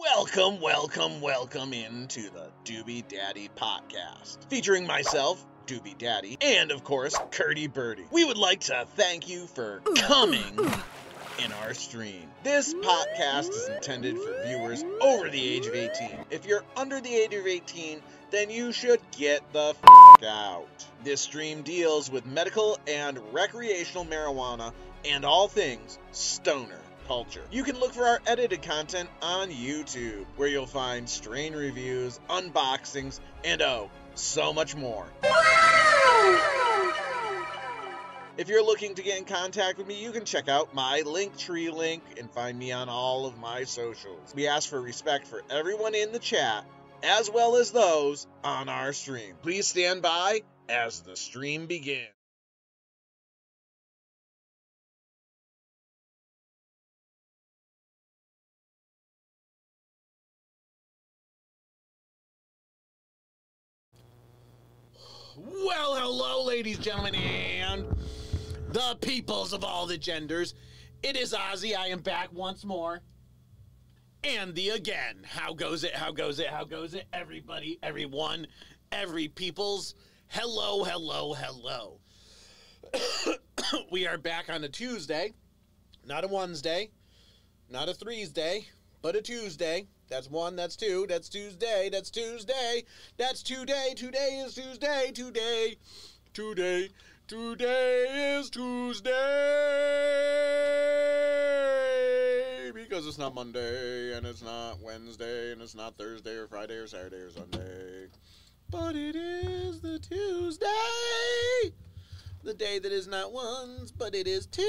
Welcome, welcome, welcome into the Doobie Daddy podcast, featuring myself, Doobie Daddy, and of course, Curdy Birdie. We would like to thank you for coming in our stream. This podcast is intended for viewers over the age of 18. If you're under the age of 18, then you should get the f out. This stream deals with medical and recreational marijuana and all things stoner culture. You can look for our edited content on YouTube, where you'll find strain reviews, unboxings, and oh, so much more. If you're looking to get in contact with me, you can check out my Linktree link and find me on all of my socials. We ask for respect for everyone in the chat, as well as those on our stream. Please stand by as the stream begins. Well, hello, ladies, and gentlemen, and the peoples of all the genders. It is Ozzy. I am back once more. And the again. How goes it? How goes it? How goes it? Everybody, everyone, every peoples. Hello, hello, hello. we are back on a Tuesday, not a Wednesday, not a threes day, but a Tuesday. That's one, that's two, that's Tuesday, that's Tuesday, that's today, today is Tuesday, today, today, today is Tuesday. Because it's not Monday, and it's not Wednesday, and it's not Thursday or Friday or Saturday or Sunday. But it is the Tuesday. The day that is not ones, but it is Tuesday.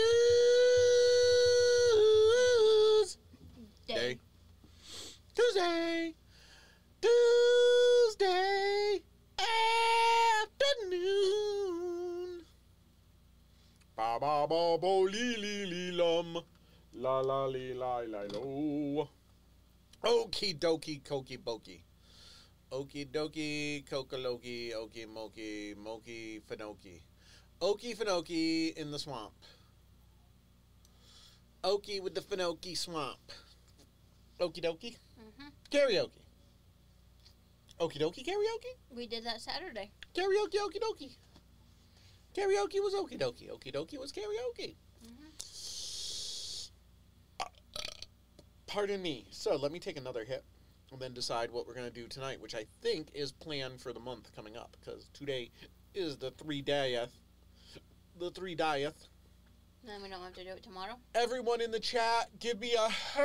Day. Tuesday, Tuesday afternoon. Ba ba ba bo li li li lum, la la li la la lo. Okie dokie kokie bokie. Okie dokie kokaloki okie moki moki finoki. Okie finoki in the swamp. Okie with the finoki swamp. Okie dokie. Hmm Karaoke. Okie dokie karaoke? We did that Saturday. Karaoke okie dokie. Karaoke was okie dokie. Okie dokie was karaoke. Mhm. Pardon me. So let me take another hit and then decide what we're going to do tonight, which I think is planned for the month coming up because today is the three dayeth. The three dieth. Then we don't have to do it tomorrow. Everyone in the chat, give me a hey,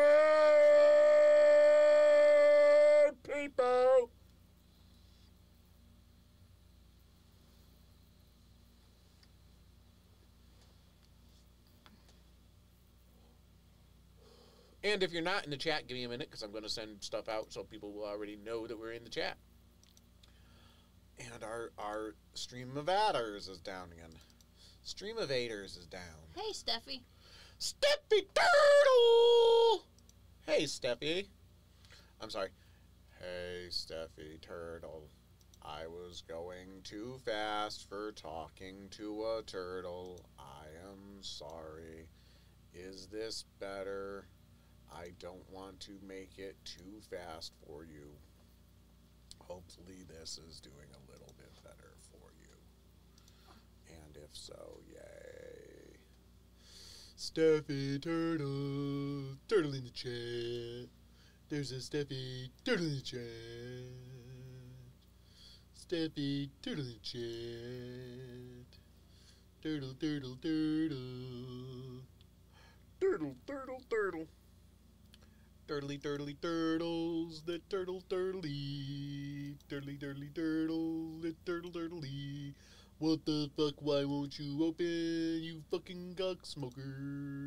people. And if you're not in the chat, give me a minute because I'm going to send stuff out so people will already know that we're in the chat. And our our stream of adders is down again. Stream of aiders is down. Hey, Steffi. Steffi Turtle! Hey, Steffi. I'm sorry. Hey, Steffi Turtle. I was going too fast for talking to a turtle. I am sorry. Is this better? I don't want to make it too fast for you. Hopefully, this is doing a little bit better for you. And if so, yay. Steffi Turtle. Turtle in the chat. There's a Steffi Doodly Chat. Steffi Doodly Chat. turtle, turtle, turtle, turtle, turtle, turtle, Dirtly, dirtly, turtles, the turtle, dirtly. Dirtly, dirtly, turtles, the turtle, dirtly. What the fuck, why won't you open, you fucking cocksmoker?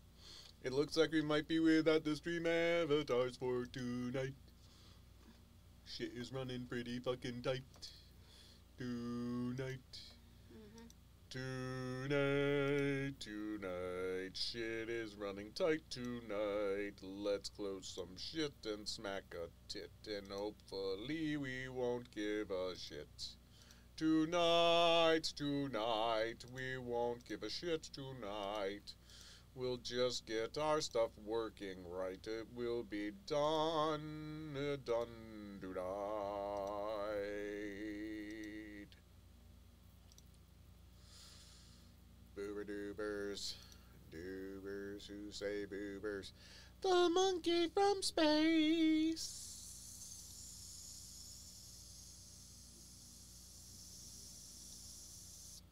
It looks like we might be without the stream avatars for tonight. Shit is running pretty fucking tight. Tonight. Mm-hmm. Tonight, tonight, shit is running tight tonight. Let's close some shit and smack a tit, and hopefully we won't give a shit. Tonight, tonight, we won't give a shit tonight. We'll just get our stuff working right. It will be done, done tonight. Boober doobers, doobers who say boobers. The monkey from space.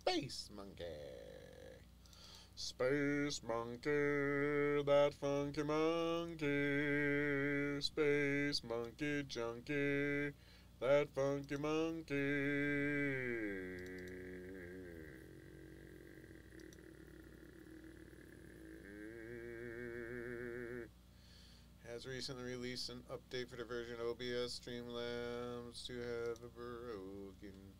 Space monkey. Space monkey, that funky monkey. Space monkey junkie, that funky monkey. Has recently released an update for the version of OBS Streamlabs to have a broken.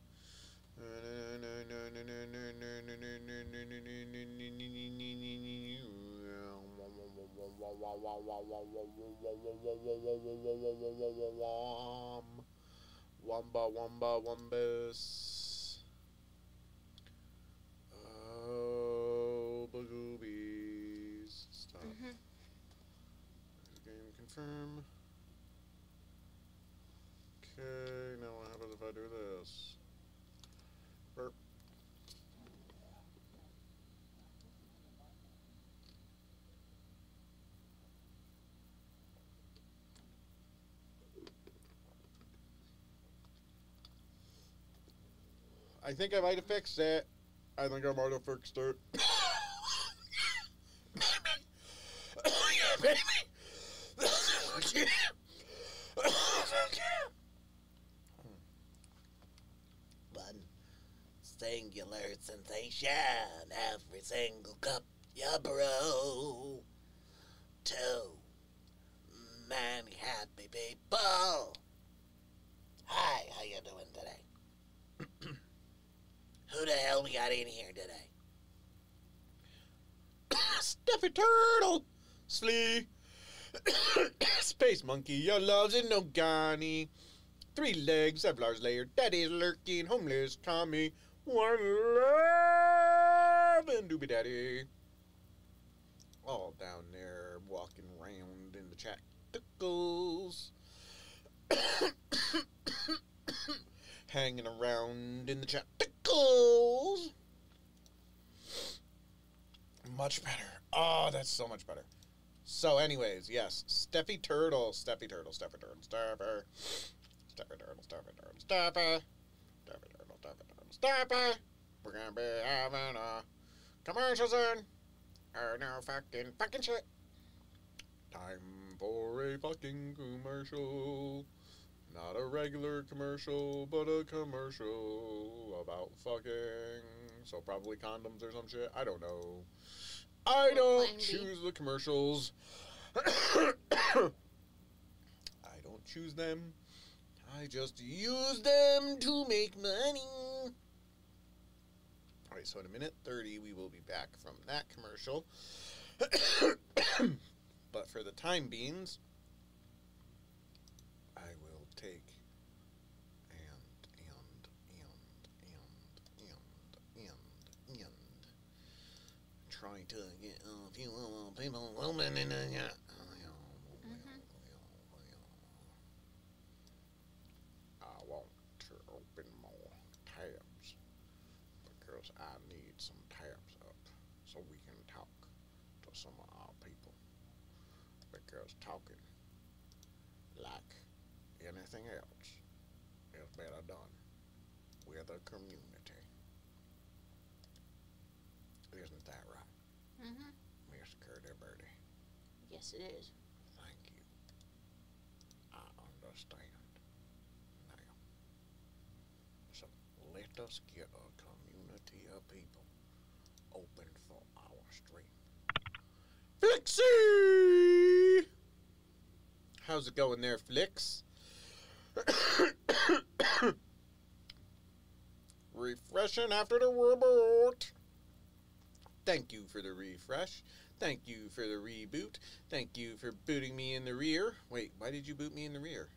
Wamba wamba wambus. Oh, bagoobies. Stop. Mm-hmm. Game confirm. Okay, now what happens if I do this? I think I might have fixed it. I think I might have fixed it. One singular sensation, every single cup you brew. Two many happy people. Hi, how you doing today? Who the hell we got in here today? Stuffy turtle, Slee, space monkey, your love's in no Ghani. Three legs, Evlar's lair, daddy's lurking, homeless Tommy, one love and doobie daddy. All down there, walking around in the chat. Tickles. Hanging around in the chat. Tickles. Much better. Oh, that's so much better. So, anyways, yes, Steffi Turtle, Steffi Turtle, Steffi Turtle, Stepper, Steffi Turtle, Steffi Turtle, Stepper, Steffi Turtle, Steffi Turtle, Stepper. We're gonna be having a commercial soon. Oh no, fucking fucking shit. Time for a fucking commercial. Not a regular commercial, but a commercial about fucking. So probably condoms or some shit. I don't know. I don't choose the commercials. I don't choose them. I just use them to make money. All right, so in a minute 30, we will be back from that commercial. but for the time beings, I will take and, and, and, and, and, and, and, try to get a few more people women in the I want to open more tabs because I need some tabs up so we can talk to some of our people. Because talking, like anything else, is better done with a community. Isn't that right, Mm-hmm. Miss Curdy Birdie? Yes, it is. Thank you. I understand now. So let us get a community of people. Open for our stream. Flixie! How's it going there, Flix? Refreshing after the reboot. Thank you for the refresh. Thank you for the reboot. Thank you for booting me in the rear. Wait, why did you boot me in the rear?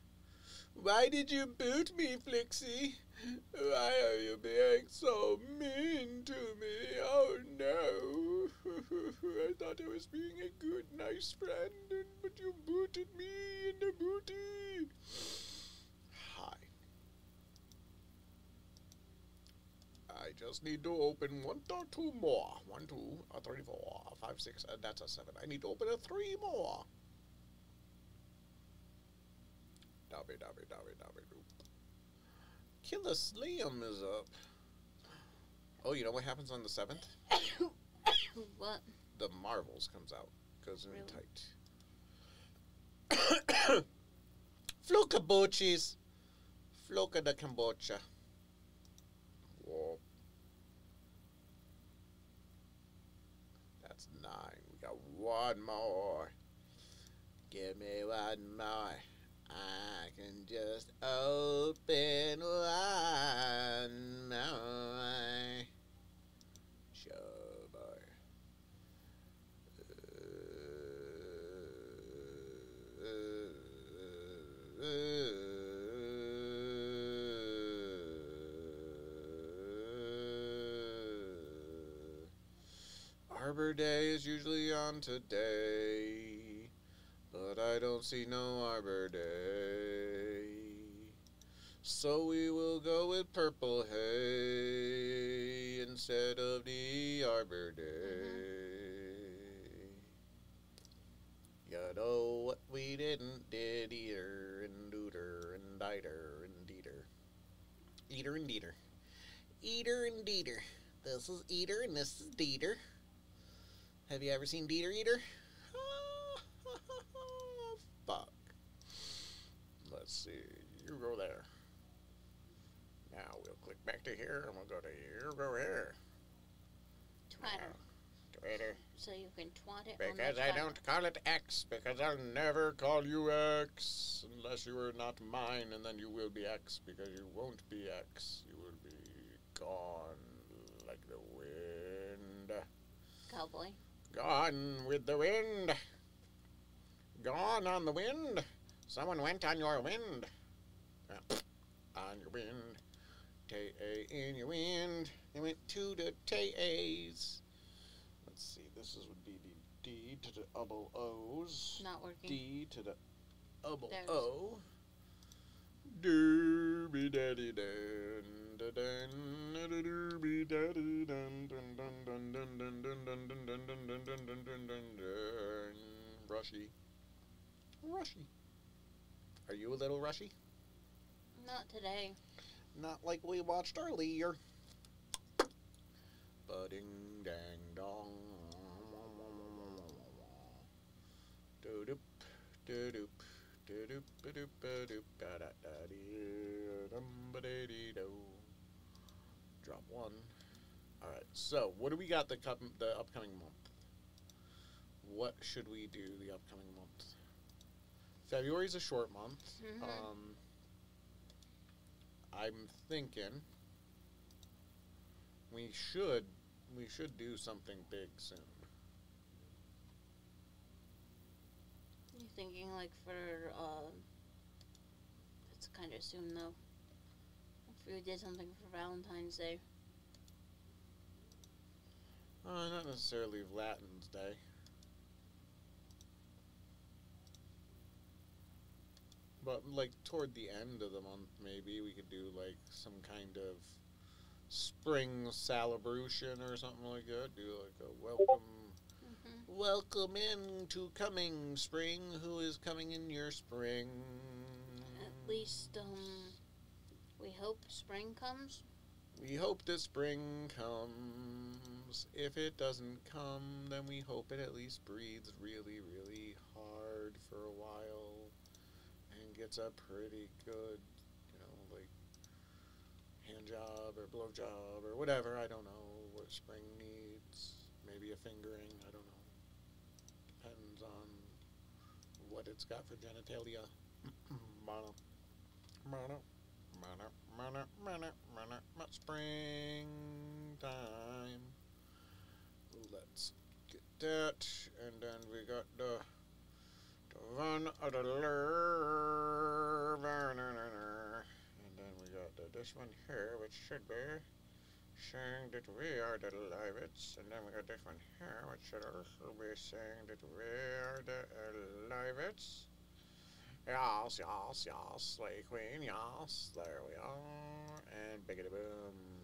Why did you boot me, Flixie? Why are you being so mean to me? Oh no! I thought I was being a good, nice friend, but you booted me in the booty. Hi. I just need to open one or two more. One, two, uh, three, four, five, six. Uh, that's a seven. I need to open a three more. Dobby, dobby, dobby, dobby, doop. Killer Slim is up. Oh, you know what happens on the seventh? what? The Marvels comes out. Goes in Really? tight. Floka Bochis. Floka the Kombucha. Whoa. That's nine. We got one more. Give me one more. I can just open one more. Sure, boy. Uh, uh, uh, Arbor Day is usually on today, but I don't see no Arbor Day. So we will go with Purple Hay instead of the Arbor Day. Mm-hmm. You know what we didn't did eater and dooter and diter and deeter. Eater and deeter. Eater and deeter. This is Eater and this is Dieter. Have you ever seen Dieter Eater? Fuck. Let's see. You go there. Now we'll click back to here and we'll go to here. Go here. Twitter. Twitter. So you can twat it Because I don't call it X, because I'll never call you X unless you are not mine, and then you will be X because you won't be X. You will be gone like the wind. Cowboy. Gone with the wind. Gone on the wind. Someone went on your wind. Uh, on your wind. T-A in your wind. They went to the Tays. Let's see. This is would be the D to the double O's. Not working. D to the double O. Derby daddy dun dun da derby daddy dun dun dun dun dun dun dun dun dun dun dun dun dun dun dun dun dun Rushy. Rushy. Are you a little rushy? Not today. Not like we watched earlier. Budding dang dong. Ba-doop, ba-doop, da-da-da-dee, dum-ba-dee-dee-do. Drop one. Alright, so what do we got the, the upcoming month? What should we do the upcoming month? February is a short month. Mhm. Um, I'm thinking we should we should do something big soon. You thinking like for um? It's kind of soon though. If we did something for Valentine's Day. Uh, not necessarily Latin's Day. But like toward the end of the month, maybe we could do like some kind of spring celebration or something like that. Do like a welcome. Welcome in to coming spring. Who is coming in your spring? At least um, we hope spring comes. We hope that spring comes. If it doesn't come, then we hope it at least breathes really, really hard for a while and gets a pretty good, you know, like hand job or blow job or whatever. I don't know what spring needs. Maybe a fingering. I don't know. Depends on what it's got for genitalia. Mm-hmm. Mono. Mono. Mono. Mono. Mono. Mono. Mono. Springtime. Let's get that. And then we got the. The one of the lure. And then we got the, this one here, which should be saying that we are the Livets. And then we got this one here, which should also be saying that we are the uh, Livets. Yas, yas, yas, Slay Queen, yas, there we are. And biggity booms.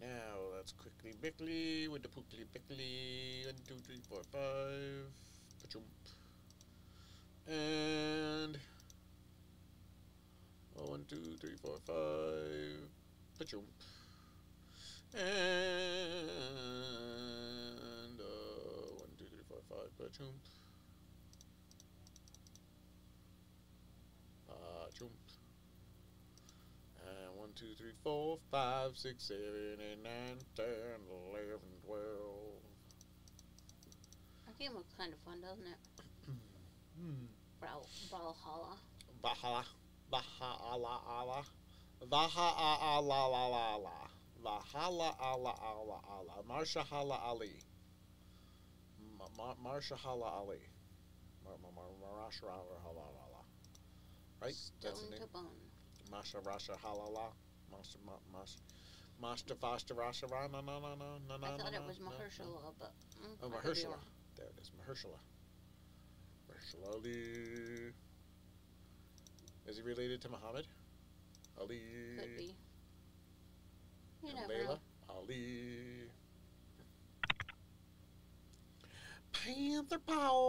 Now let's quickly bickly with the pookly bickly. One, two, three, four, five. Pachump. And one, two, three, four, five. Pachump. And uh, one, two, three, four, five. Pachump. Pachump. And one, two, three, four, five, six, seven, eight, nine, ten, eleven, twelve. That game looks kind of fun, doesn't it? Hmm. Bral- Brawlhalla. Bahala. Bahala Allah. Allah Allah Allah. Marsha Hala Ali. Ma- Ma- Marsha Hala Ali. Mar- Mar- Mar- Marasha Hala Hala Hala. Right? Stone to bone. Masha Rasha Halala. Masha Mash. Mashta Fasta Rasha Ra na na na na na na. I thought it was. Mahershala, but mm, Oh, Mahershala. There it is, Mahershala. Mahershala Ali. Is he related to Muhammad? Ali. Could be. And Layla. Ali. Panther Paws.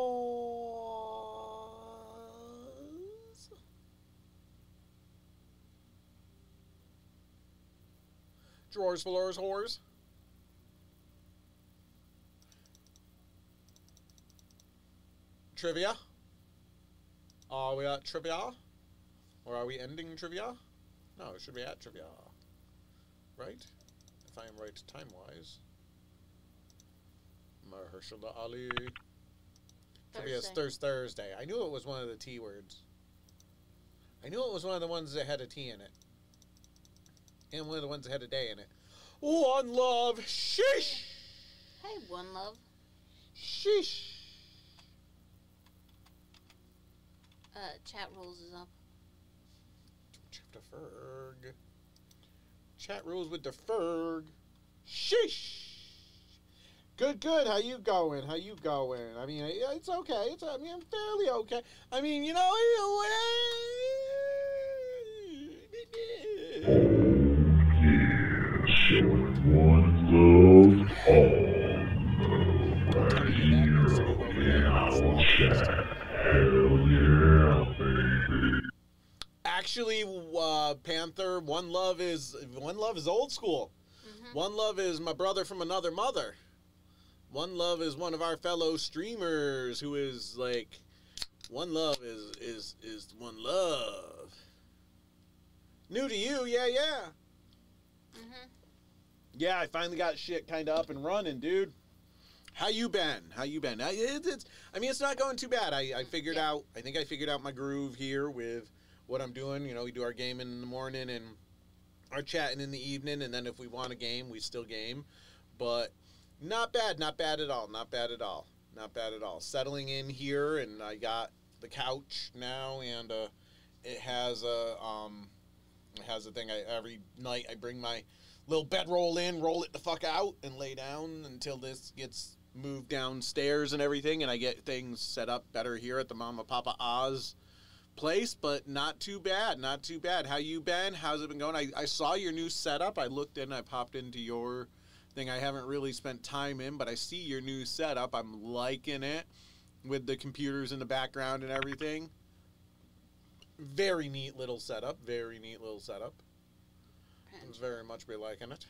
Drawers, floors, whores. Trivia. Are we at trivia? Or are we ending trivia? No, it should be at trivia. Right? If I am right time wise. Mahershala Ali. Trivia is Thursday. Thurs Thursday. I knew it was one of the T words. I knew it was one of the ones that had a T in it. And one of the ones that had a day in it. One love. Sheesh. Hey, One Love. Sheesh. Uh, chat rules is up. Chapter Ferg. Chat rules with the Ferg. Sheesh. Good, good. How you going? How you going? I mean, it's okay. It's I mean, fairly okay. I mean, you know. Yes, one love on the radio in our chat. Hell yeah, baby. Actually, uh, Panther. One Love is One Love is old school. Mm-hmm. One Love is my brother from another mother. One Love is one of our fellow streamers who is like One Love is is is One Love. New to you, yeah, yeah. Mm-hmm. Yeah, I finally got shit kind of up and running, dude. How you been? How you been? I, it, it's, I mean, it's not going too bad. I, I figured Yeah. out. I think I figured out my groove here with what I'm doing. You know, we do our gaming in the morning and our chatting in the evening, and then if we want a game, we still game. But not bad, not bad at all. Not bad at all. Not bad at all. Settling in here, and I got the couch now, and uh, it has a um, it has a thing. I every night I bring my little bedroll in, roll it the fuck out, and lay down until this gets moved downstairs and everything, and I get things set up better here at the Mama Papa Oz place. But not too bad, not too bad. How you been? How's it been going? I, I saw your new setup. I looked in, I popped into your thing. I haven't really spent time in, but I see your new setup. I'm liking it with the computers in the background and everything. Very neat little setup. Very neat little setup. Was very much be liking it.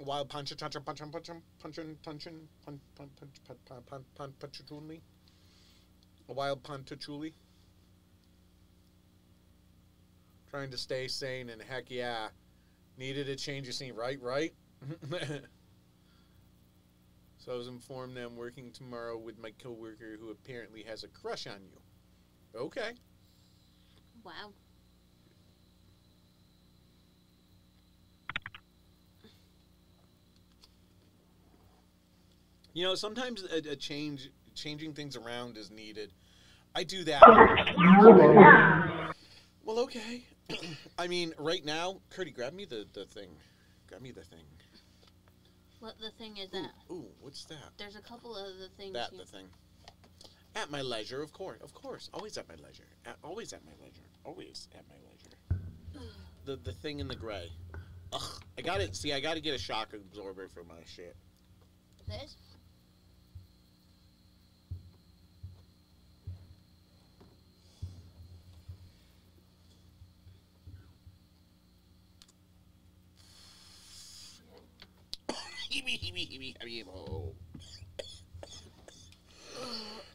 Wild punch punch punch punch punch punch punch punch punch punch punch punch punch punch A wild punchachuli. trying to stay sane, and heck yeah, needed a change of scene, right? Right? so I was informed that I'm working tomorrow with my coworker who apparently has a crush on you. Okay. Wow. You know, sometimes a, a change, changing things around is needed. I do that. Well, okay. I mean, right now, Curdy, grab me the, the thing. Grab me the thing. What the thing is that? ooh, what's that? There's a couple of the things. That here. the thing. At my leisure, of course, of course, always at my leisure. At, always at my leisure. Always at my leisure. The the thing in the gray. Ugh, I got to See, I got to get a shock absorber for my shit. This?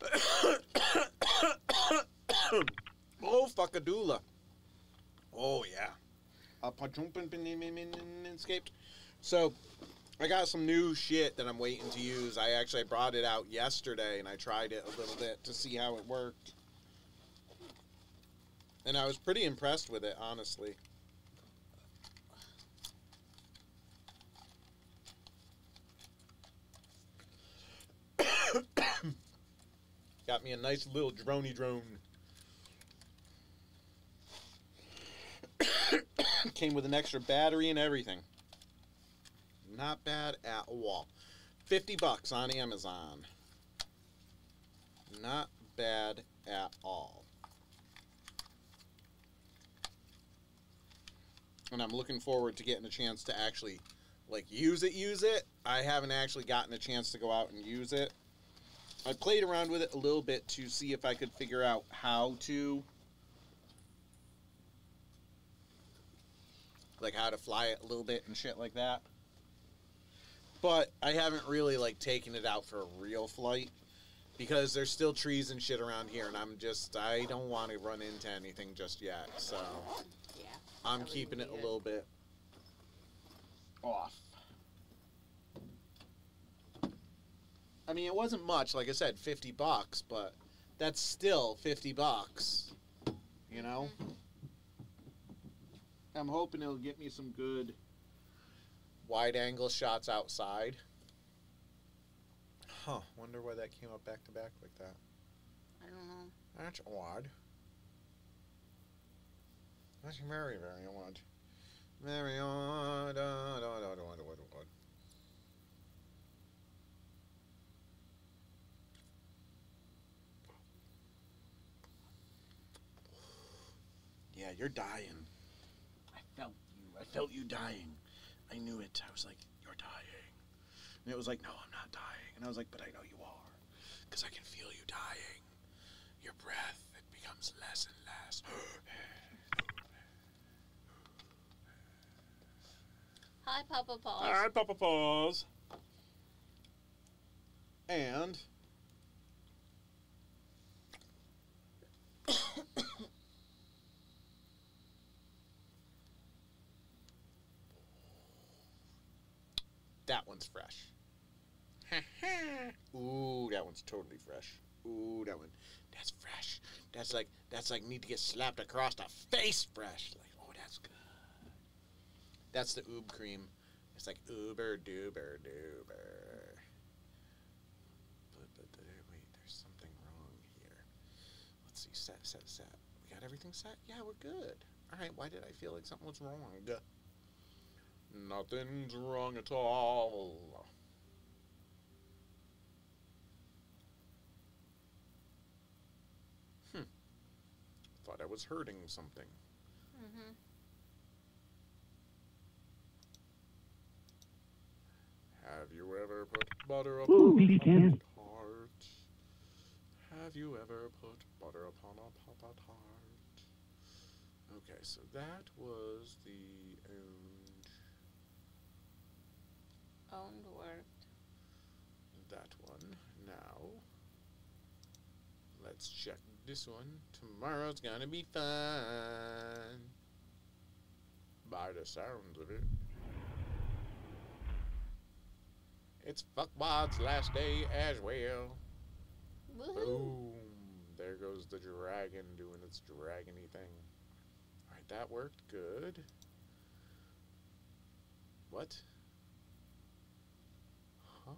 oh. fuckadoola. Oh, yeah. Escaped. So, I got some new shit that I'm waiting to use. I actually brought it out yesterday and I tried it a little bit to see how it worked. And I was pretty impressed with it, honestly. Got me a nice little droney drone. Came with an extra battery and everything. Not bad at all. 50 bucks on Amazon. Not bad at all. And I'm looking forward to getting a chance to actually like use it use it. I haven't actually gotten a chance to go out and use it. I played around with it a little bit to see if I could figure out how to like how to fly it a little bit and shit like that. But I haven't really like taken it out for a real flight because there's still trees and shit around here and I'm just I don't want to run into anything just yet. So Yeah. I'm keeping it a little bit off. I mean, it wasn't much, like I said, 50 bucks, but that's still 50 bucks. You know? Mm-hmm. I'm hoping it'll get me some good wide angle shots outside. Huh, wonder why that came up back to back like that. I don't know. That's odd. That's very, very odd. Very odd. odd, odd, odd, odd, odd, odd. Yeah, you're dying. I felt you. I felt you dying. I knew it. I was like, you're dying. And it was like, no, I'm not dying. And I was like, but I know you are. Because I can feel you dying. Your breath, it becomes less and less. Hi, Papa Paul. All right, Papa Paws. And that one's fresh. Ooh, that one's totally fresh. Ooh, that one. That's fresh. That's like that's like need to get slapped across the face fresh. Like, oh, that's good. That's the oob cream. It's like uber duber duber. But, but wait, there's something wrong here. Let's see. Set, set, set. We got everything set? Yeah, we're good. All right. Why did I feel like something was wrong? Nothing's wrong at all. Hmm. Thought I was hurting something. Mm-hmm. Have you ever put butter Ooh, upon baby a can. Papa tart? Have you ever put butter upon a Papa tart? Okay, so that was the owned Owned worked. that one. Now let's check this one. Tomorrow's gonna be fun. by the sounds of it. It's Fuckwad's last day as well. Boom. There goes the dragon doing its dragony thing. Alright, that worked good. What? Huh?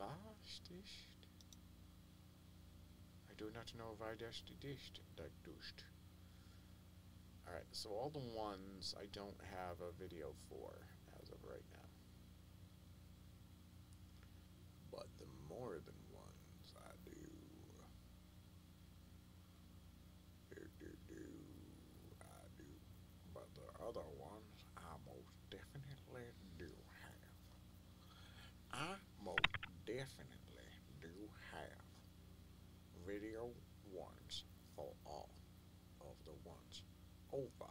Vastisht? I do not know Videstisht dusht. Alright, so all the ones I don't have a video for as of right now. But the more than ones I do. Do, do, do. I do. But the other ones I most definitely do have. I most definitely do have video ones for all of the ones over.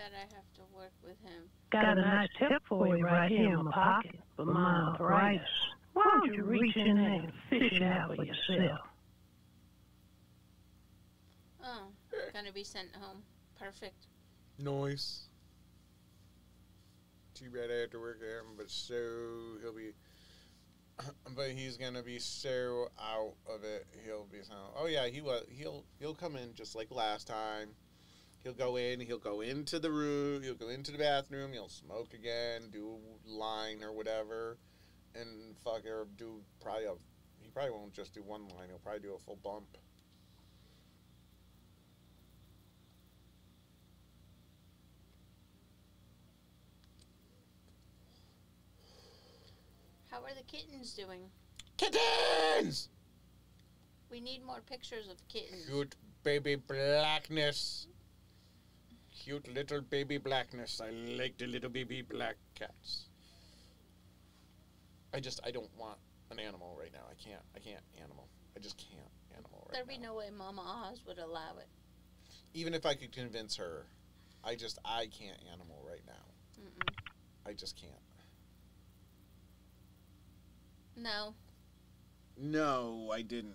Too I have to work with him. Got a nice tip for you right here in my pocket for my arthritis. Why don't you reach in there and fish it out for yourself? Oh, gonna be sent home. Perfect. Nice. Too bad I have to work there, but so he'll be. But he's gonna be so out of it. He'll be so. Oh yeah, he was. He'll he'll come in just like last time. He'll go in. He'll go into the room. He'll go into the bathroom. He'll smoke again. Do a line or whatever, and fuck or do probably a. He probably won't just do one line. He'll probably do a full bump. How are the kittens doing? Kittens. We need more pictures of kittens. Cute baby blackness. Cute little baby blackness. I like the little baby black cats. I just I don't want an animal right now. I can't I can't animal. I just can't animal right There'd be now. no way Mama Oz would allow it. Even if I could convince her, I just I can't animal right now. Mm-mm. I just can't. No. No, I didn't.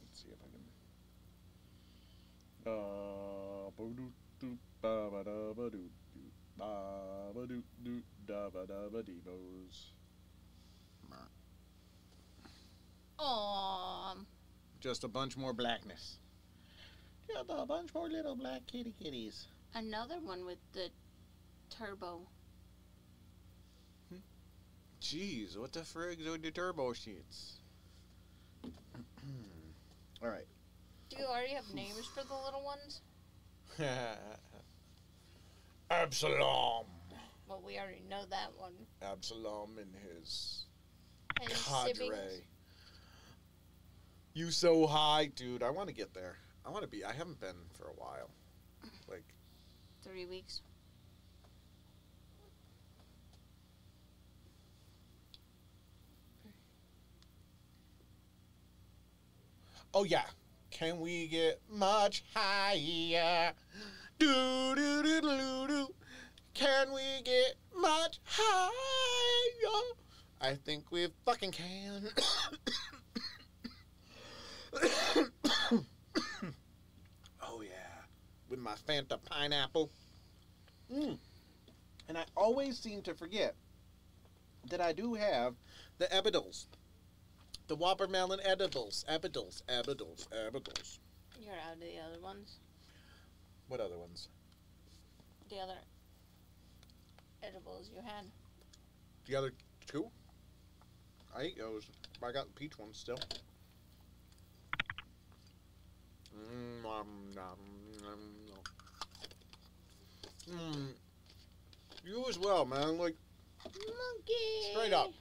Let's see if I can. Uh, ba-doo doo ba ba da ba doo doo ba ba doo doo da ba da ba dee boos. Aww. Just a bunch more blackness. Just a bunch more little black kitty kitties. Another one with the turbo. Hmm. Jeez, what the frigs with the turbo sheets? All right. Do you already have names for the little ones? Absalom. Well, we already know that one. Absalom and his And cadre. You so high, dude. I want to get there. I want to be. I haven't been for a while. Like, Three weeks. oh yeah. Can we get much higher? Do do do do do. Can we get much higher? I think we fucking can. oh yeah, with my Fanta pineapple. Mm. And I always seem to forget that I do have the edibles. The watermelon edibles. Edibles. Edibles. Edibles. You're out of the other ones. What other ones? The other edibles you had. The other two? I ate those. I got the peach one still. Mm, nom, nom, nom, nom. Mm. You as well, man. Like, Monkey! Straight up.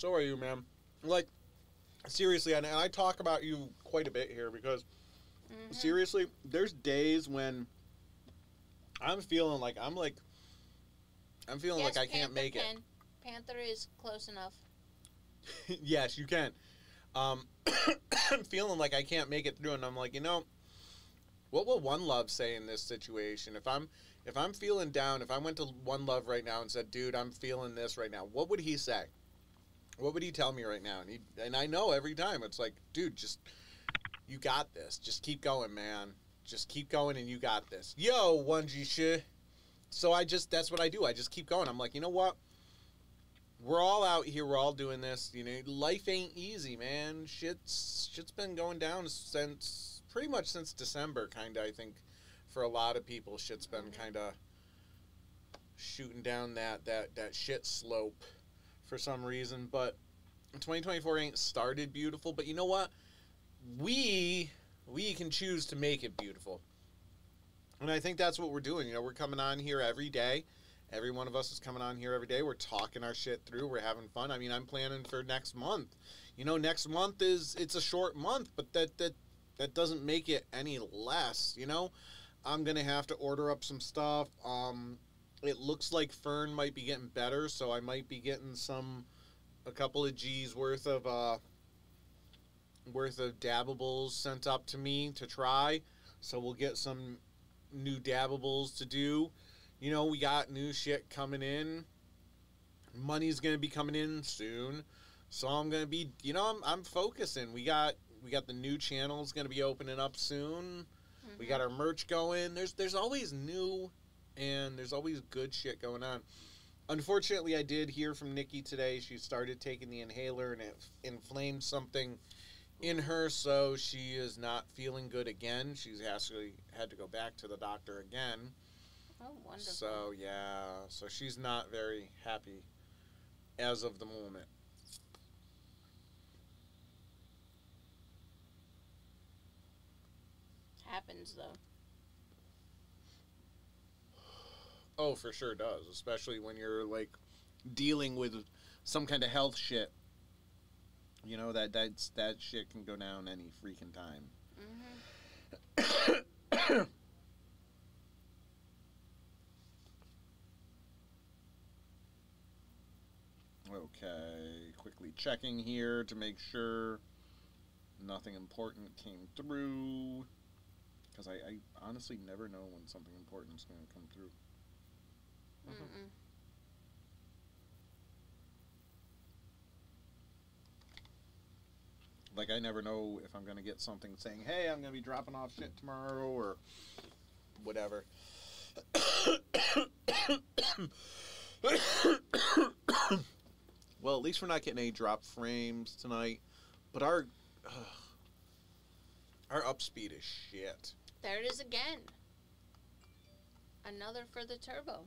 So are you, man. Like, seriously, and I talk about you quite a bit here because Mhm. seriously, there's days when I'm feeling like I'm like I'm feeling Yes, like I can't Panther make it. can. Panther is close enough. yes, you can. Um, I'm feeling like I can't make it through, and I'm like, you know, what will One Love say in this situation? If I'm if I'm feeling down, if I went to One Love right now and said, dude, I'm feeling this right now, what would he say? What would he tell me right now? And he and I know every time it's like, dude, just you got this. Just keep going, man. Just keep going, and you got this. Yo, one G shit. So I just that's what I do. I just keep going. I'm like, you know what? We're all out here. We're all doing this. You know, life ain't easy, man. Shit's shit's been going down since pretty much since December, kind of. I think for a lot of people, shit's been mm-hmm. kind of shooting down that that that shit slope for some reason. But 2024 ain't started beautiful. But you know what? We we can choose to make it beautiful. And I think that's what we're doing. You know, we're coming on here every day. Every one of us is coming on here every day. We're talking our shit through. We're having fun. I mean, I'm planning for next month. You know, next month is it's a short month, but that that that doesn't make it any less, you know? I'm to have to order up some stuff. Um it looks like Fern might be getting better, so I might be getting some a couple of G's worth of uh worth of dabbables sent up to me to try. So we'll get some new dabbables to do. You know, we got new shit coming in. Money's gonna be coming in soon. So I'm gonna be you know, I'm I'm focusing. We got we got the new channels gonna be opening up soon. We got our merch going. There's there's always new and there's always good shit going on. Unfortunately, I did hear from Nikki today. She started taking the inhaler and it inflamed something in her, so she is not feeling good again. She's actually had to go back to the doctor again. Oh, wonderful. So yeah, so she's not very happy as of the moment. Happens though. Oh, for sure does, especially when you're like dealing with some kind of health shit. You know that that's that shit can go down any freaking time. hmm Okay, quickly checking here to make sure nothing important came through. Because I, I honestly never know when something important is going to come through. Mm-mm. Like I never know if I'm gonna get something saying, "Hey, I'm gonna be dropping off shit tomorrow" or whatever. well, at least we're not getting any drop frames tonight. But our our up speed is shit. There it is again. Another for the turbo.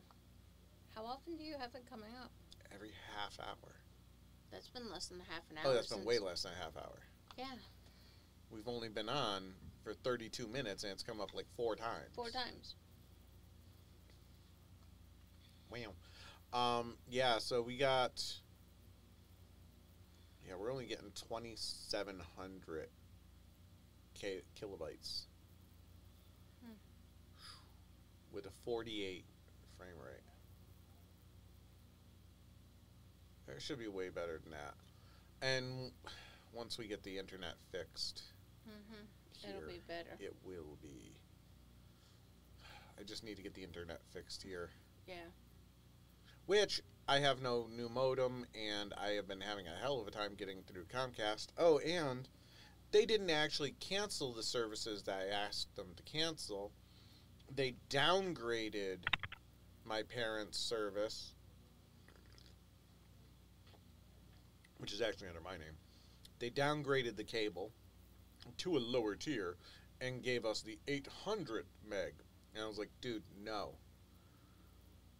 How often do you have it coming up? Every half hour. That's been less than half an hour. Oh, that's been way less than a half hour. Yeah, We've only been on for 32 minutes, and it's come up like four times. four times. Wow. Um, yeah, so we got. Yeah, we're only getting 2,700 K- kilobytes. Hmm. With a 48 frame rate. It should be way better than that. And once we get the internet fixed, Mm-hmm. here, It'll be better. it will be. I just need to get the internet fixed here. Yeah. Which I have no new modem, and I have been having a hell of a time getting through Comcast. Oh, and they didn't actually cancel the services that I asked them to cancel. They downgraded my parents' service, which is actually under my name. They downgraded the cable to a lower tier and gave us the 800 meg. And I was like, dude, no.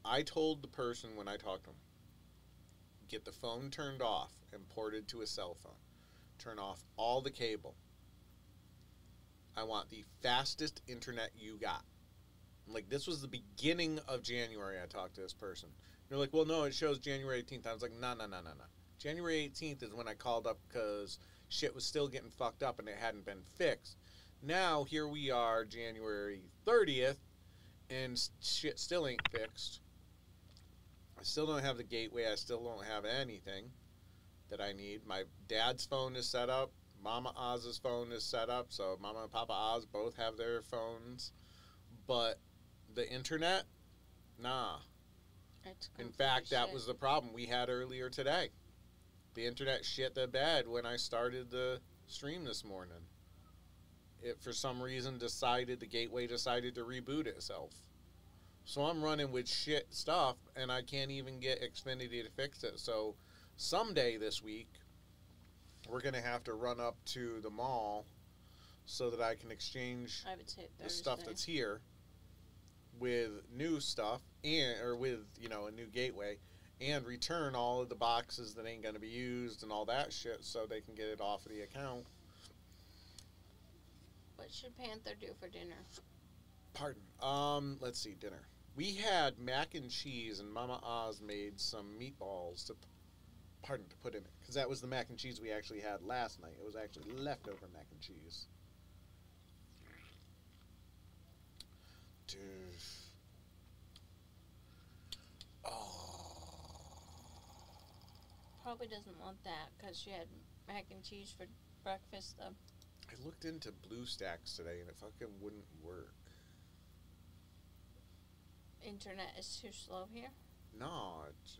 I told the person when I talked to him, get the phone turned off and ported to a cell phone. Turn off all the cable. I want the fastest internet you got. Like this was the beginning of January. I talked to this person. They're like, "Well, no, it shows January 18th." I was like, "No, no, no, no, no. January 18th is when I called up because shit was still getting fucked up and it hadn't been fixed. Now here we are, January 30th, and shit still ain't fixed. I still don't have the gateway. I still don't have anything that I need. My dad's phone is set up. Mama Oz's phone is set up. So Mama and Papa Oz both have their phones. But the internet, nah. In fact, that was the problem we had earlier today. The internet shit the bed when I started the stream this morning. It for some reason decided the gateway decided to reboot itself. So I'm running with shit stuff and I can't even get Xfinity to fix it. So someday this week we're gonna have to run up to the mall so that I can exchange I would say the stuff that's here with new stuff and or with you know a new gateway and return all of the boxes that ain't going to be used and all that shit so they can get it off of the account What should Panther do for dinner? pardon um let's see dinner we had mac and cheese and mama oz made some meatballs to pardon to put in it because that was the mac and cheese we actually had last night it was actually leftover mac and cheese Dude. Oh. Probably doesn't want that because she had mac and cheese for breakfast. Though. I looked into BlueStacks today and it fucking wouldn't work. Internet is too slow here. No, it's,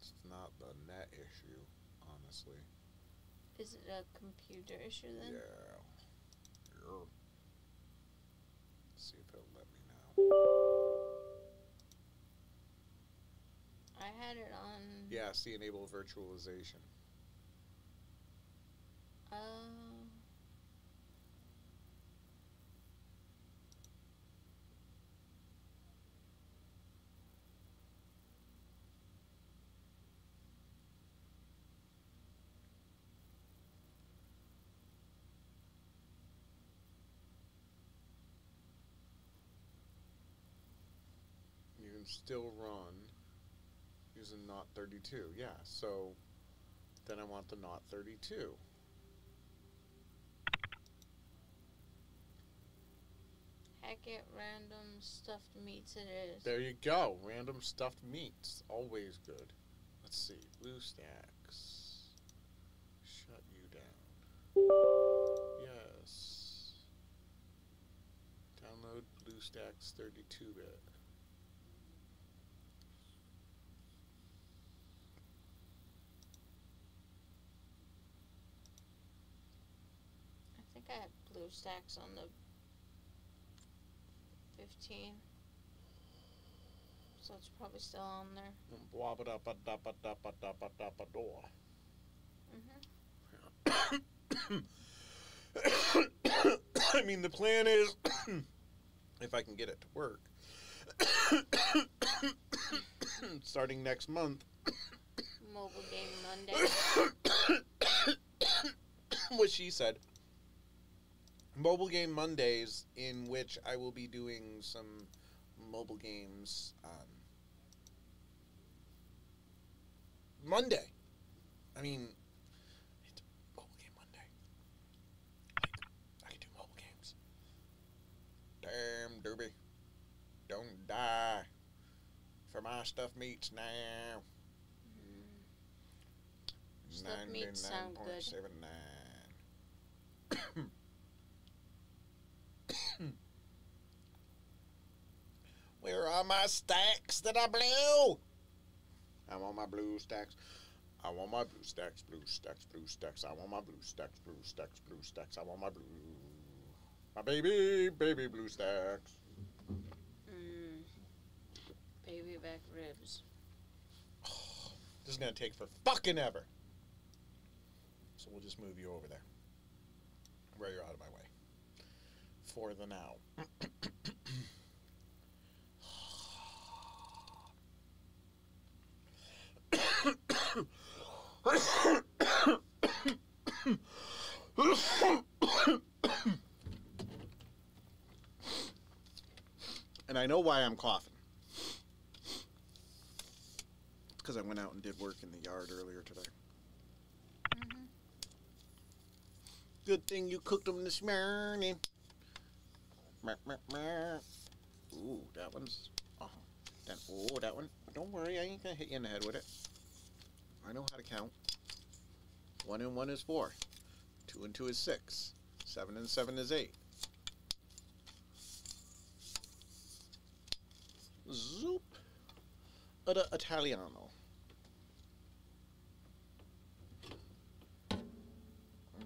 it's not the net issue, honestly. Is it a computer issue then? Yeah. Yeah. See if it'll let me now. I had it on. Yeah, see, enable virtualization. Uh, You can still run using not 32. Yeah, so then I want the not 32. heck it, random stuffed meats it is. There you go. Random stuffed meats. Always good. Let's see. BlueStacks. Shut you down. Yes. Download BlueStacks 32 bit. I think had BlueStacks on the 15. So it's probably still on there. Blah ba da ba da ba da ba da ba da ba door. hmm I mean, the plan is, if I can get it to work, starting next month, Mobile game Monday. what she said. Mobile game Mondays, in which I will be doing some mobile games on Monday. I mean, it's mobile game Monday. Like, I can do mobile games. Damn, Doobie. Don't die for my stuffed meats now. Stuffed meats sound good. Where are my stacks that I blew? I want my blue stacks. I want my blue stacks, blue stacks, blue stacks. I want my blue stacks, blue stacks, blue stacks. I want my blue. My baby, baby blue stacks. Mm. Baby back ribs. This is gonna take for fucking ever. So we'll just move you over there. Where you're out of my way. For the now. and I know why I'm coughing. because I went out and did work in the yard earlier today. hmm Good thing you cooked them this morning. Ooh, that one's. Oh, that, oh, that one. Don't worry, I ain't gonna hit you in the head with it. I know how to count. One and one is four. Two and two is six. Seven and seven is eight. Zoop. Ada Italiano.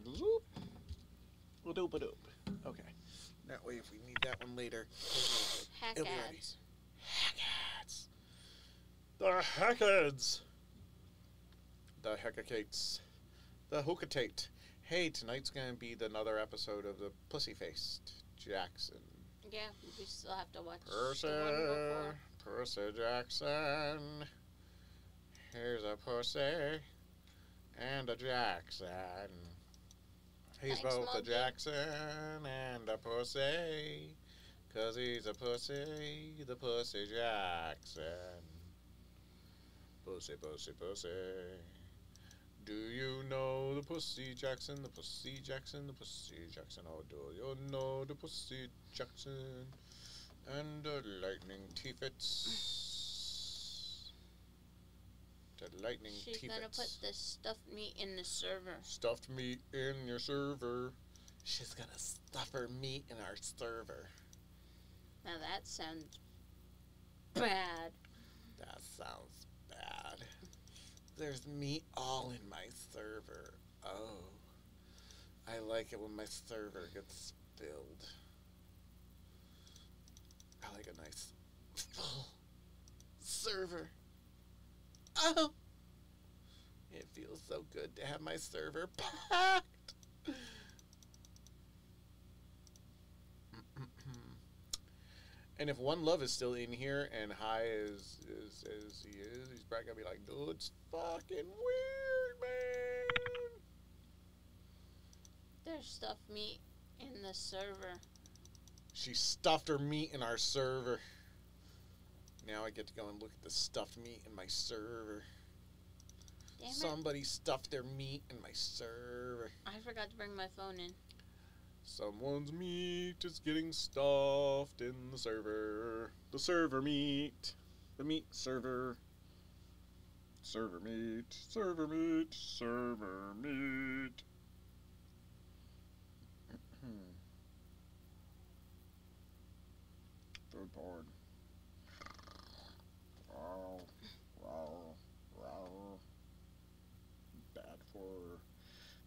Zoop. Doop a doop. Okay. That way, if we need that one later, hack ads. Hackads. The hackads. The Heckacates. The Hookatate. Hey, tonight's gonna be the another episode of the Pussy Faced Jackson. Yeah, we still have to watch Percy. Percy Jackson. Here's a pussy and a Jackson. He's Thanks, both a Jackson and a pussy. Cause he's a pussy, the pussy Jackson. Pussy, pussy, pussy. Do you know the pussy Jackson, the pussy Jackson, the pussy Jackson? Oh, do you know the pussy Jackson? And the lightning teefits. The lightning She's teefits. gonna put the stuffed meat in the server. Stuffed meat in your server. She's gonna stuff her meat in our server. Now that sounds bad. That sounds. There's meat all in my server. Oh. I like it when my server gets spilled. I like a nice full server. Oh. It feels so good to have my server packed. And if One Love is still in here and high as, as, as he is, he's probably gonna be like, "Dude, it's fucking weird, man." There's stuffed meat in the server. She stuffed her meat in our server. Now I get to go and look at the stuffed meat in my server. Damn it. Somebody stuffed their meat in my server. I forgot to bring my phone in. Someone's meat is getting stuffed in the server. The server meat. The meat server. Server meat. Server meat. Server meat. Third porn. Wow. Wow. Wow. Bad for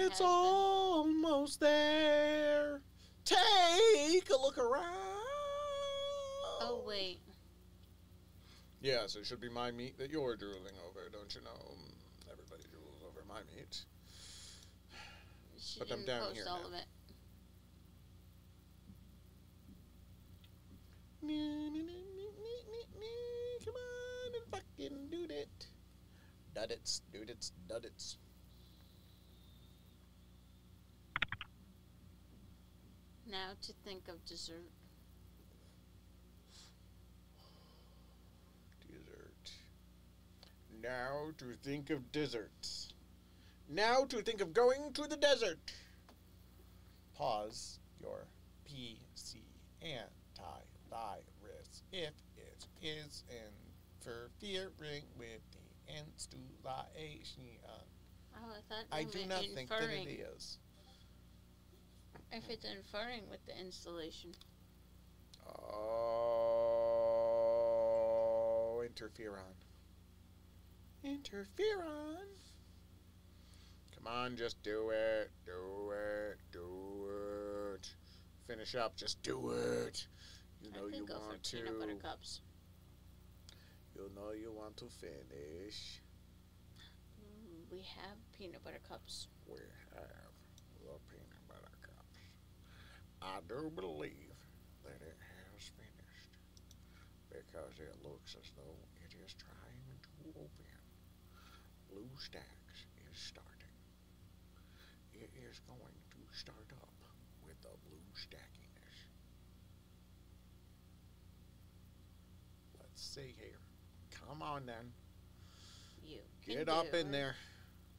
It's almost there. Take a look around. Oh wait. Yes, it should be my meat that you're drooling over, don't you know? Mm, everybody drools over my meat. She But I'm down post here all now. of it. Come on and fucking do it. Duddits, dudits, duddits. Now to think of dessert. Dessert. Now to think of desserts. Now to think of going to the desert. Pause your PC antivirus if it is interfering with the installation. Oh, I I do not think that it is. If it's inferring with the installation. Oh, interferon. Interferon. Come on, just do it. Do it. Do it. Finish up. Just do it. You know I you could go for want to. peanut butter cups. You know you want to finish. Mm, We have peanut butter cups. We have the peanut butter cups. I do believe that it has finished because it looks as though it is trying to open. Blue Stacks is starting. It is going to start up with the blue stackiness. Let's see here. Come on then. You Get up do in it. there.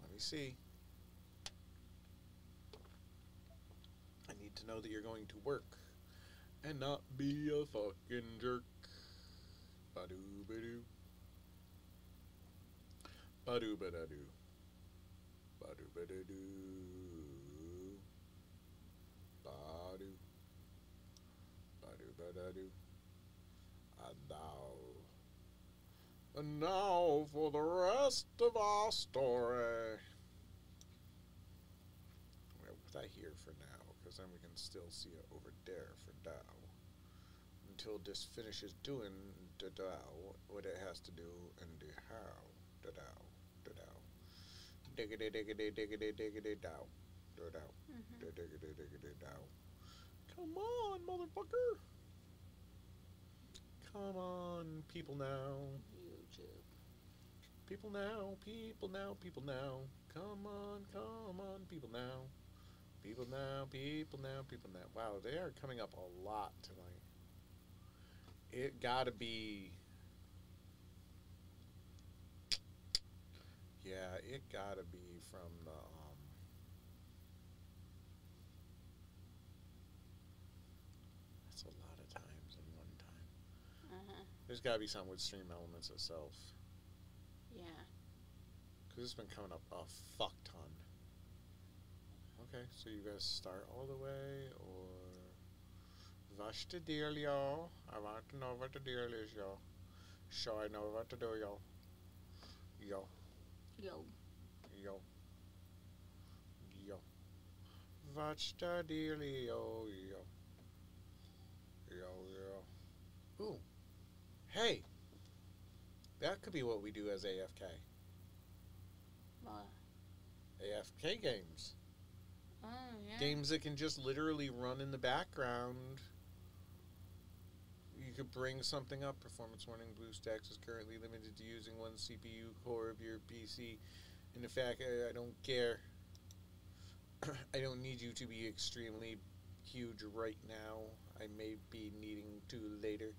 Let me see. need to know that you're going to work and not be a fucking jerk. Ba-doo ba-doo. Ba-doo ba-da-doo. Ba-doo ba-da-doo. Ba-doo. Ba-doo ba-da-doo. And now. And now for the rest of our story. Well, put that here for now, because then we can still see it over there for now. Until this finishes doing the dow, what it has to do and the how. The dow, the dow. Diggity diggity diggity diggity dow. The dow. Mhm. The diggity diggity dow. Come on, motherfucker! Come on, people now. YouTube. People now, people now, people now. Come on, come on, people now. People now, people now, people now. Wow, they are coming up a lot tonight. It gotta be. Yeah, it gotta be from the. Um, that's a lot of times in one time. Uh huh. There's gotta be something with StreamElements itself. Yeah. Because it's been coming up a fuck ton. Okay, so you guys start all the way, or. What's the deal, y'all? I want to know what the deal is, y'all. So I know what to do, y'all. Yo, Yo. yo. Yo. What's the deal, yo, yo? Yo, yo. Ooh. Hey! That could be what we do as AFK. What? AFK games. Oh yeah. Games that can just literally run in the background. You could bring something up. Performance warning: BlueStacks is currently limited to using one CPU core of your PC. And in fact, I, I don't care. I don't need you to be extremely huge right now. I may be needing to later.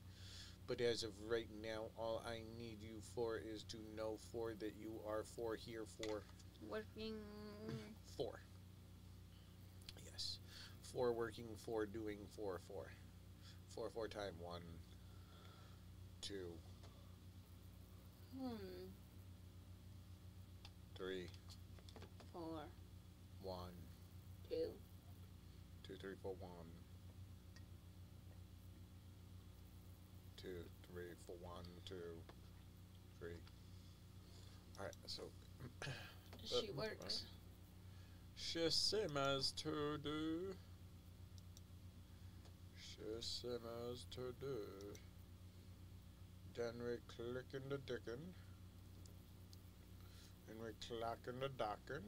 But as of right now, all I need you for is to know for that you are for here for Working. Four. Four working, four doing, four, four. Four, four time one, two, Hmm. three, Four. one, Two. two, three, four, one. Two, three, four, one, two, three. Alright, so She works. She same as to do. She same as to do. Then we click in the dickin. And we clack in the dockin.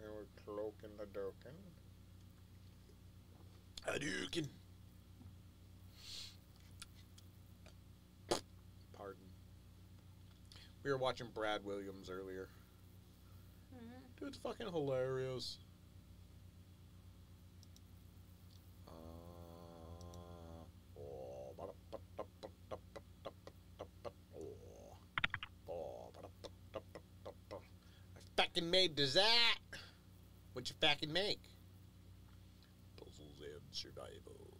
And we cloak in the dokin. Hadouken. Pardon. We were watching Brad Williams earlier. Mhm. Dude's fucking hilarious. Fucking made that? What you fucking make? Puzzles and survival.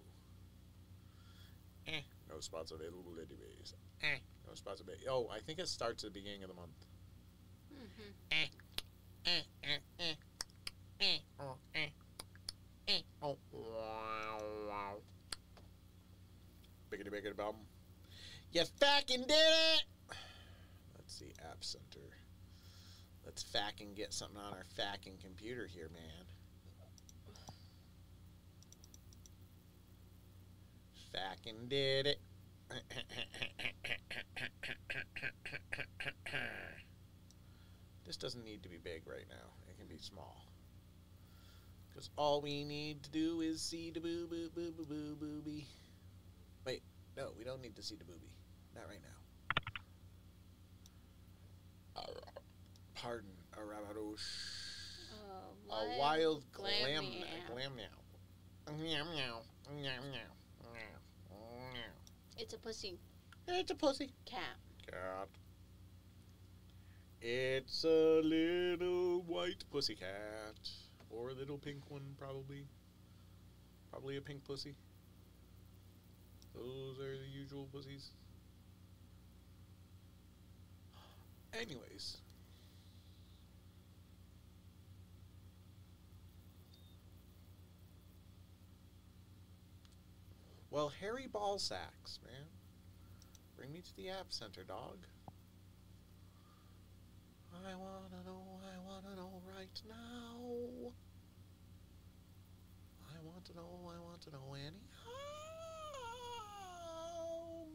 Eh, no spots available anyways. Eh, no spots available. Oh, I think it starts at the beginning of the month. Mm-hmm. Eh, eh, eh. Eh, oh, eh. Eh, oh. Wow, wow. Biggity biggity bum. You fucking did it! Let's see, App Center. Let's fucking get something on our fucking computer here, man. Fucking did it. This doesn't need to be big right now. It can be small. Because all we need to do is see the boo boo boo boo boo booby. Wait, no, we don't need to see the booby. Not right now. Pardon, a rabarouche. Uh, A wild glam glam meow. Meow meow. Meow meow. Meow. It's a pussy It's a pussy. cat. Cat. It's a little white pussy cat. Or a little pink one, probably. Probably a pink pussy. Those are the usual pussies. Anyways. Well, Harry Ballsacks, man. Bring me to the app center, dog. I wanna know, I wanna know right now. I want to know, I want to know anyhow,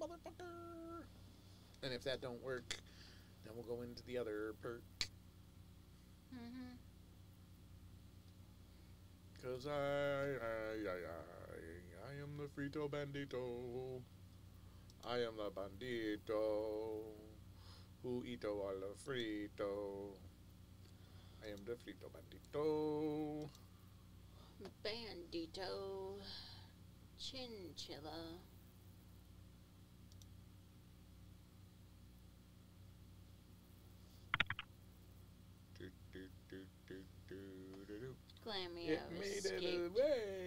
motherfucker. And if that don't work, then we'll go into the other perk. Mm-hmm. Cause I, I, I, I, I am the frito bandito. I am the bandito who eato all the frito. I am the frito bandito. Bandito. Chinchilla. Do, do, do, do, do, do, do. Glammy It made it away.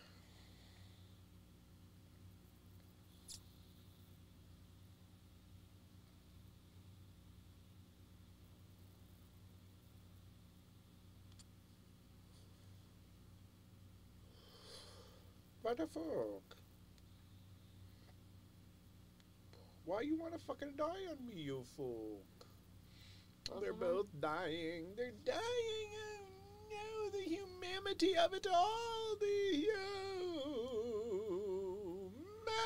What the fuck? Why you wanna fucking die on me, you fool? They're 'em? both dying. They're dying. Oh no, the humanity of it all. The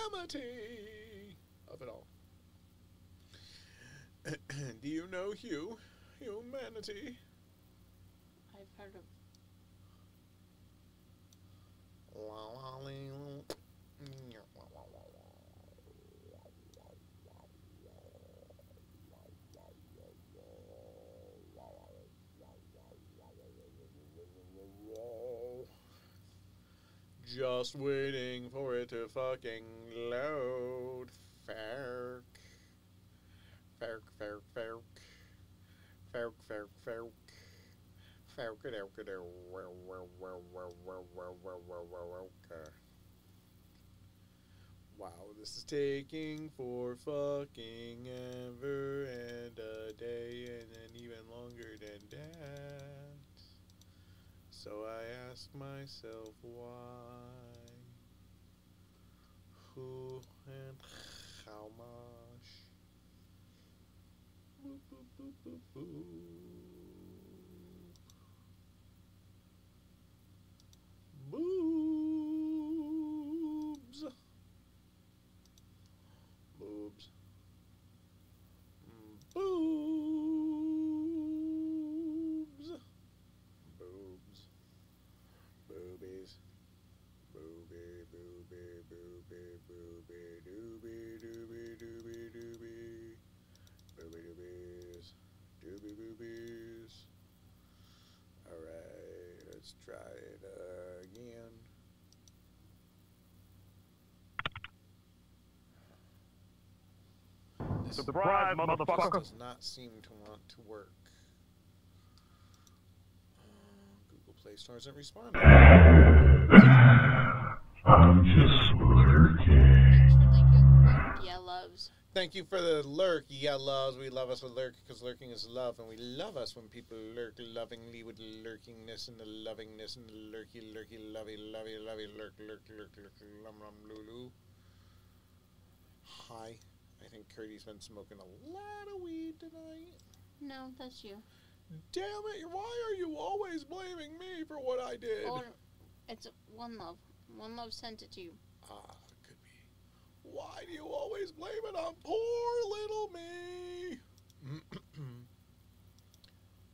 humanity of it all. Do you know Hugh? Humanity. I've heard of just waiting for it to fucking load. Ferk. Ferk, ferk, ferk. Ferk, ferk, ferk. Wow, this is taking for fucking ever and a day and then even longer than that. So I ask myself why, who, and how much. Boop, boop, boop, Boobs. Boobs. Boobs. Boobs. Boobies. Boobie, boobie, boobie, boobie, doobie, doobie, doobie, doobie. Boobie doobies. Doobie boobies. Alright, let's try it again. This Surprise, motherfucker. does not seem to want to work. Uh, Google Play Store isn't responding. I'm just lurking. Thanks for like your yellows. Thank you for the lurk, yeah, loves. We love us with lurk because lurking is love, and we love us when people lurk lovingly with lurkingness and the lovingness and the lurky, lurky, lovey, lovey, lovey, lurk, lurk, lurk, lurk, lum, lum, lulu. Hi. I think Curdy's been smoking a lot of weed tonight. No, that's you. Damn it, why are you always blaming me for what I did? Or it's one love. One love sent it to you. Ah, could be. Why do you always blame it on poor little me?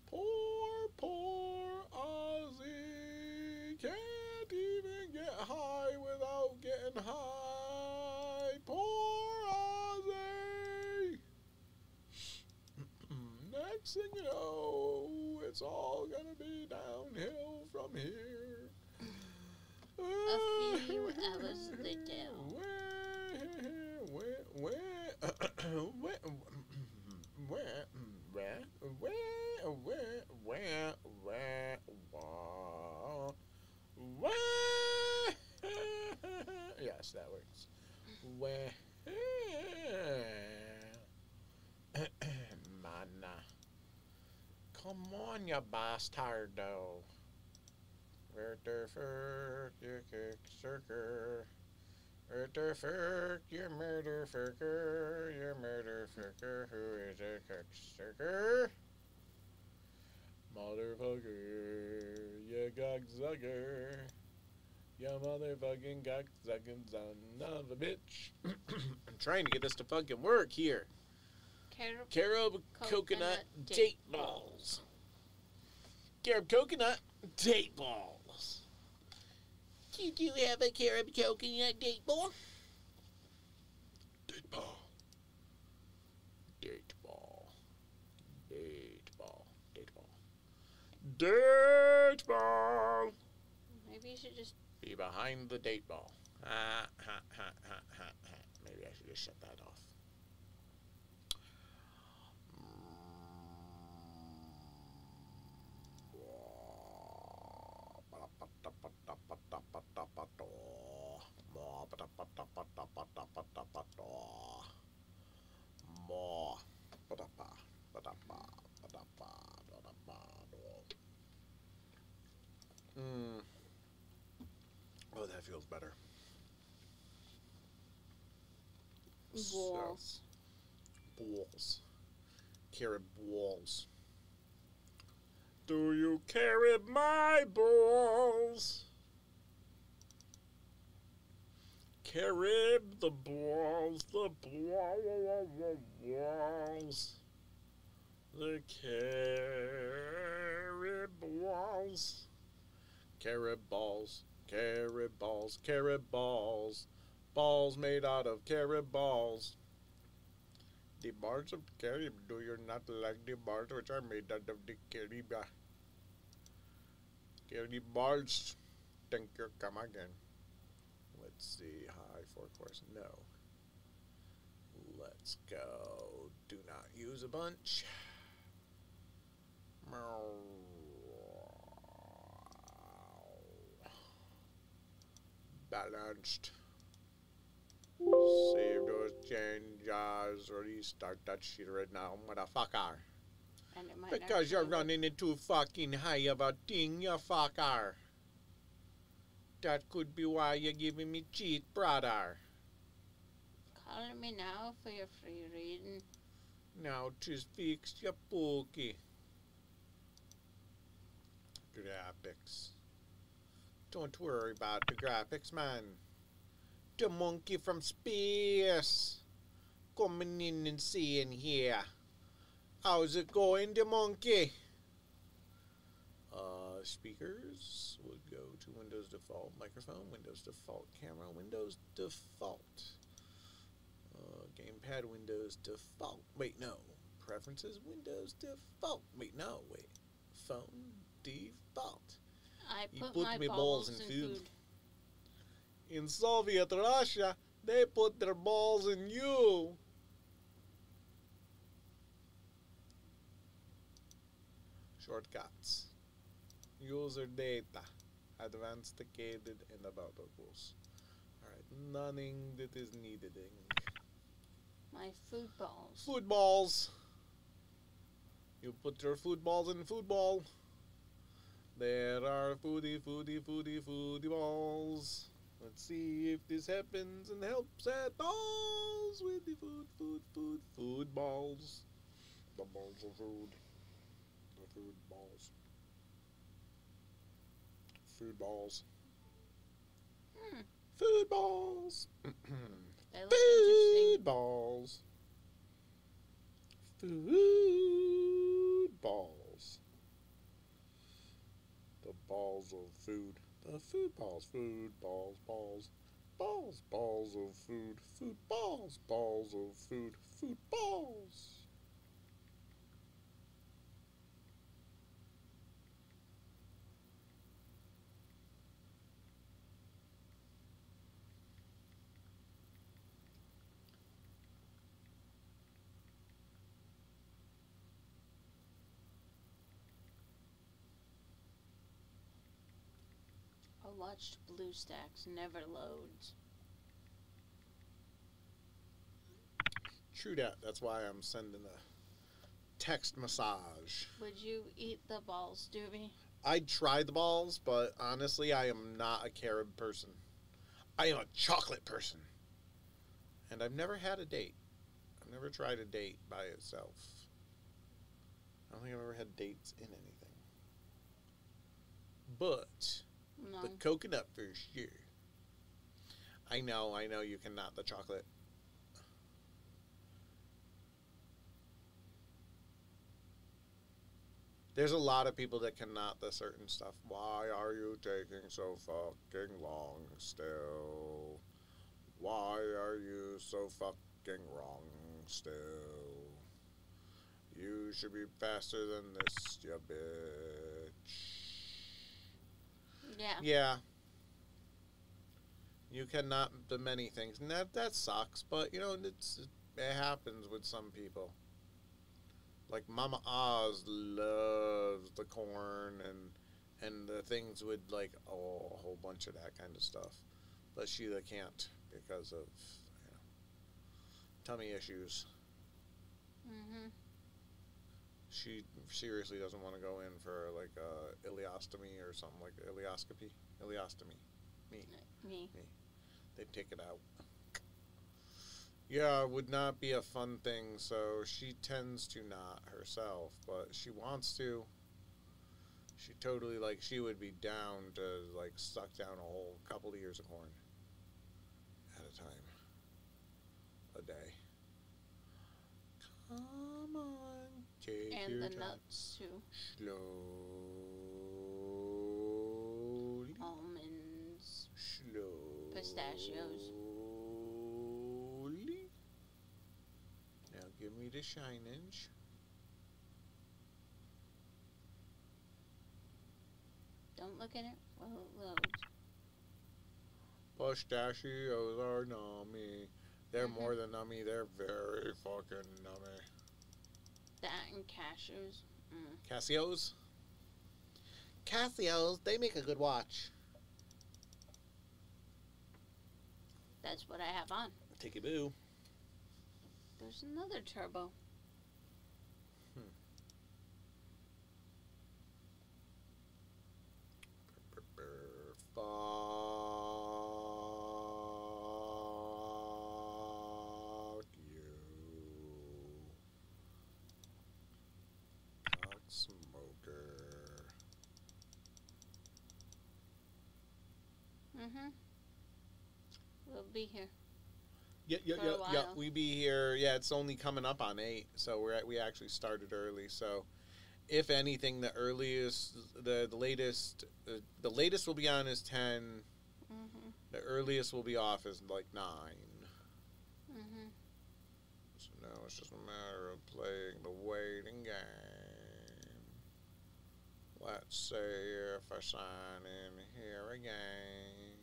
poor, poor Ozzy can't even get high without getting high. Poor Ozzy. Next thing you know, it's all gonna be downhill from here. A few hours later. Where, where, where, where, where, where, where, where, where, where, where, where, yes, that works. Where, mana. Come on, you bastardo. Where you kick circer? Where you murder fucker? You murder fucker who is a cocksucker? Motherfucker, you cocksucker. You motherfucking cocksucking son of a bitch. I'm trying to get this to fucking work here. Carob Carob coconut, Coconut date date balls. Carob coconut date balls. Did you have a carob coconut date ball? Date ball. Date ball. Date ball. Date ball. Date ball. Maybe you should just. Be behind the date ball. Ha ha ha ha ha ha. Maybe I should just shut that off. Mm. Oh, that feels better. Balls. So, balls. Carrot balls. Do you carry my balls? Carry the balls, the balls. The carry balls. carib balls, carib balls, carib balls. Balls made out of carib balls. The bars of carib, do you not like the bars which are made out of the carrot? ba- Carrot balls. Thank you, come again. Let's see, high four course, no. Let's go. Do not use a bunch. Balanced. Save those changes or restart that shit right now, motherfucker. And it might Because you're running into fucking high of a thing, you fucker. That could be why you're giving me cheat, brother. Calling me now for your free reading. Now just fix your pokey. Graphics. Don't worry about the graphics, man. The monkey from space. Coming in and seeing here. How's it going, the monkey? Uh, speakers would go to Windows default microphone, Windows default camera, Windows default. Uh, gamepad Windows default. Wait, no. Preferences Windows default. Wait, no. Wait. Phone default. I You put, put my me balls, balls in in food. food. In Soviet Russia, they put their balls in you. Shortcuts. User data. Advanced-acated and about tools. Alright, nothing that is needed. My food balls. Food balls. You put your food balls in food ball. There are foodie, foodie, foodie, foodie balls. Let's see if this happens and helps at all with the food, food, food, food balls. The balls of food. The food balls. Food balls. Hmm. Food balls. They look interesting. Food balls. Food balls. The balls of food. The food balls. Food balls. Balls. Balls. Balls of food. Food balls. Balls of food. Food balls. Watched BlueStacks never loads. True that. That's why I'm sending a text massage. Would you eat the balls, Doobie? I'd try the balls, but honestly, I am not a carob person. I am a chocolate person. And I've never had a date. I've never tried a date by itself. I don't think I've ever had dates in anything. But No. the mm. coconut for sure. I know, I know you cannot the chocolate. There's a lot of people that cannot the certain stuff. Why are you taking so fucking long still? Why are you so fucking wrong still? You should be faster than this, you bitch. Yeah. Yeah. You cannot do many things, and that that sucks. But you know, it's it happens with some people. Like Mama Oz loves the corn and and the things with like oh, a whole bunch of that kind of stuff, but Sheila can't because of you know, tummy issues. Mm-hmm. She seriously doesn't want to go in for like a ileostomy or something like ileoscopy, ileostomy. Me. Uh, me. Me. They take it out. Yeah, it would not be a fun thing, so she tends to not herself, but she wants to. She totally like she would be down to like suck down a whole couple of ears of corn at a time. A day. Come on, take And your the time. nuts too. Slowly. Almonds. Slowly. Pistachios. Now give me the shinage. Don't look at it. while it loads. Pistachios are nummy. They're Mhm. more than nummy. They're very fucking nummy. That and cashews. Mm. Casios. Casios, they make a good watch. That's what I have on. Take a boo. There's another turbo. Fuck you. Cock smoker. Mm-hmm. Be here. Yeah, yeah, yeah, yeah. We be here. Yeah, it's only coming up on eight, so we're at, we actually started early. So, if anything, the earliest, the the latest, uh, the latest will be on is ten. Mm-hmm. The earliest will be off is like nine. Mm-hmm. So now it's just a matter of playing the waiting game. Let's see if I sign in here again.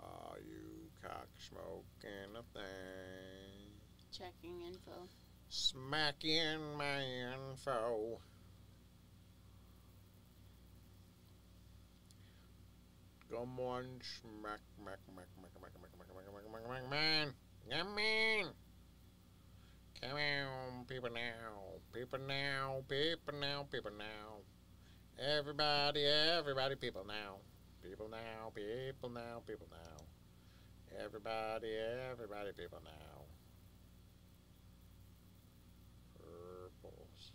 Are you cock smoking a thing? Checking info. Smacking my info. Come on, smack, smack, smack, smack, smack, smack, smack, smack, smack, smack, smack, man. Come in. Come on, people now. People now, people now, people now. Everybody, everybody, people now. People now, people now, people now. Everybody, everybody, people now. Purples.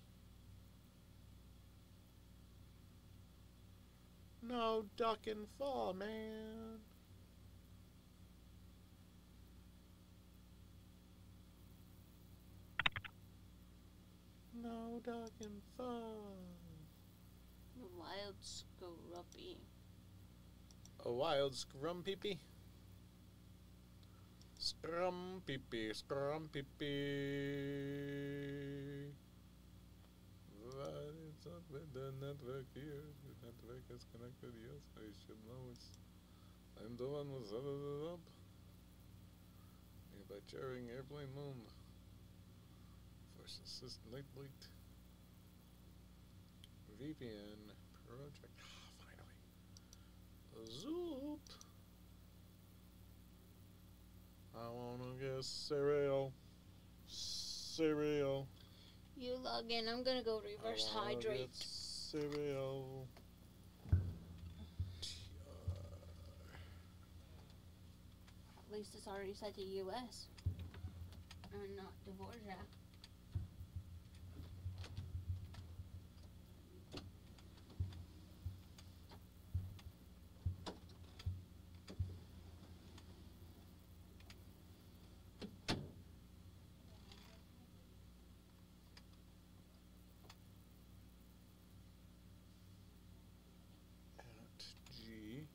No duck and fall, man. No duck and fall. Wild Scruppy. A wild scrum peepee. Scrum peepee, scrum peepee. What is up with the network here? The network is connected, yes, I should know it's. I'm the one who set it up. By sharing airplane moon. First assist light. VPN project. Ah, final. Zoop. I wanna get cereal. Cereal. You log in. I'm gonna go reverse I wanna get hydrate. Cereal. At least it's already set to US. And not Dvorak. At G.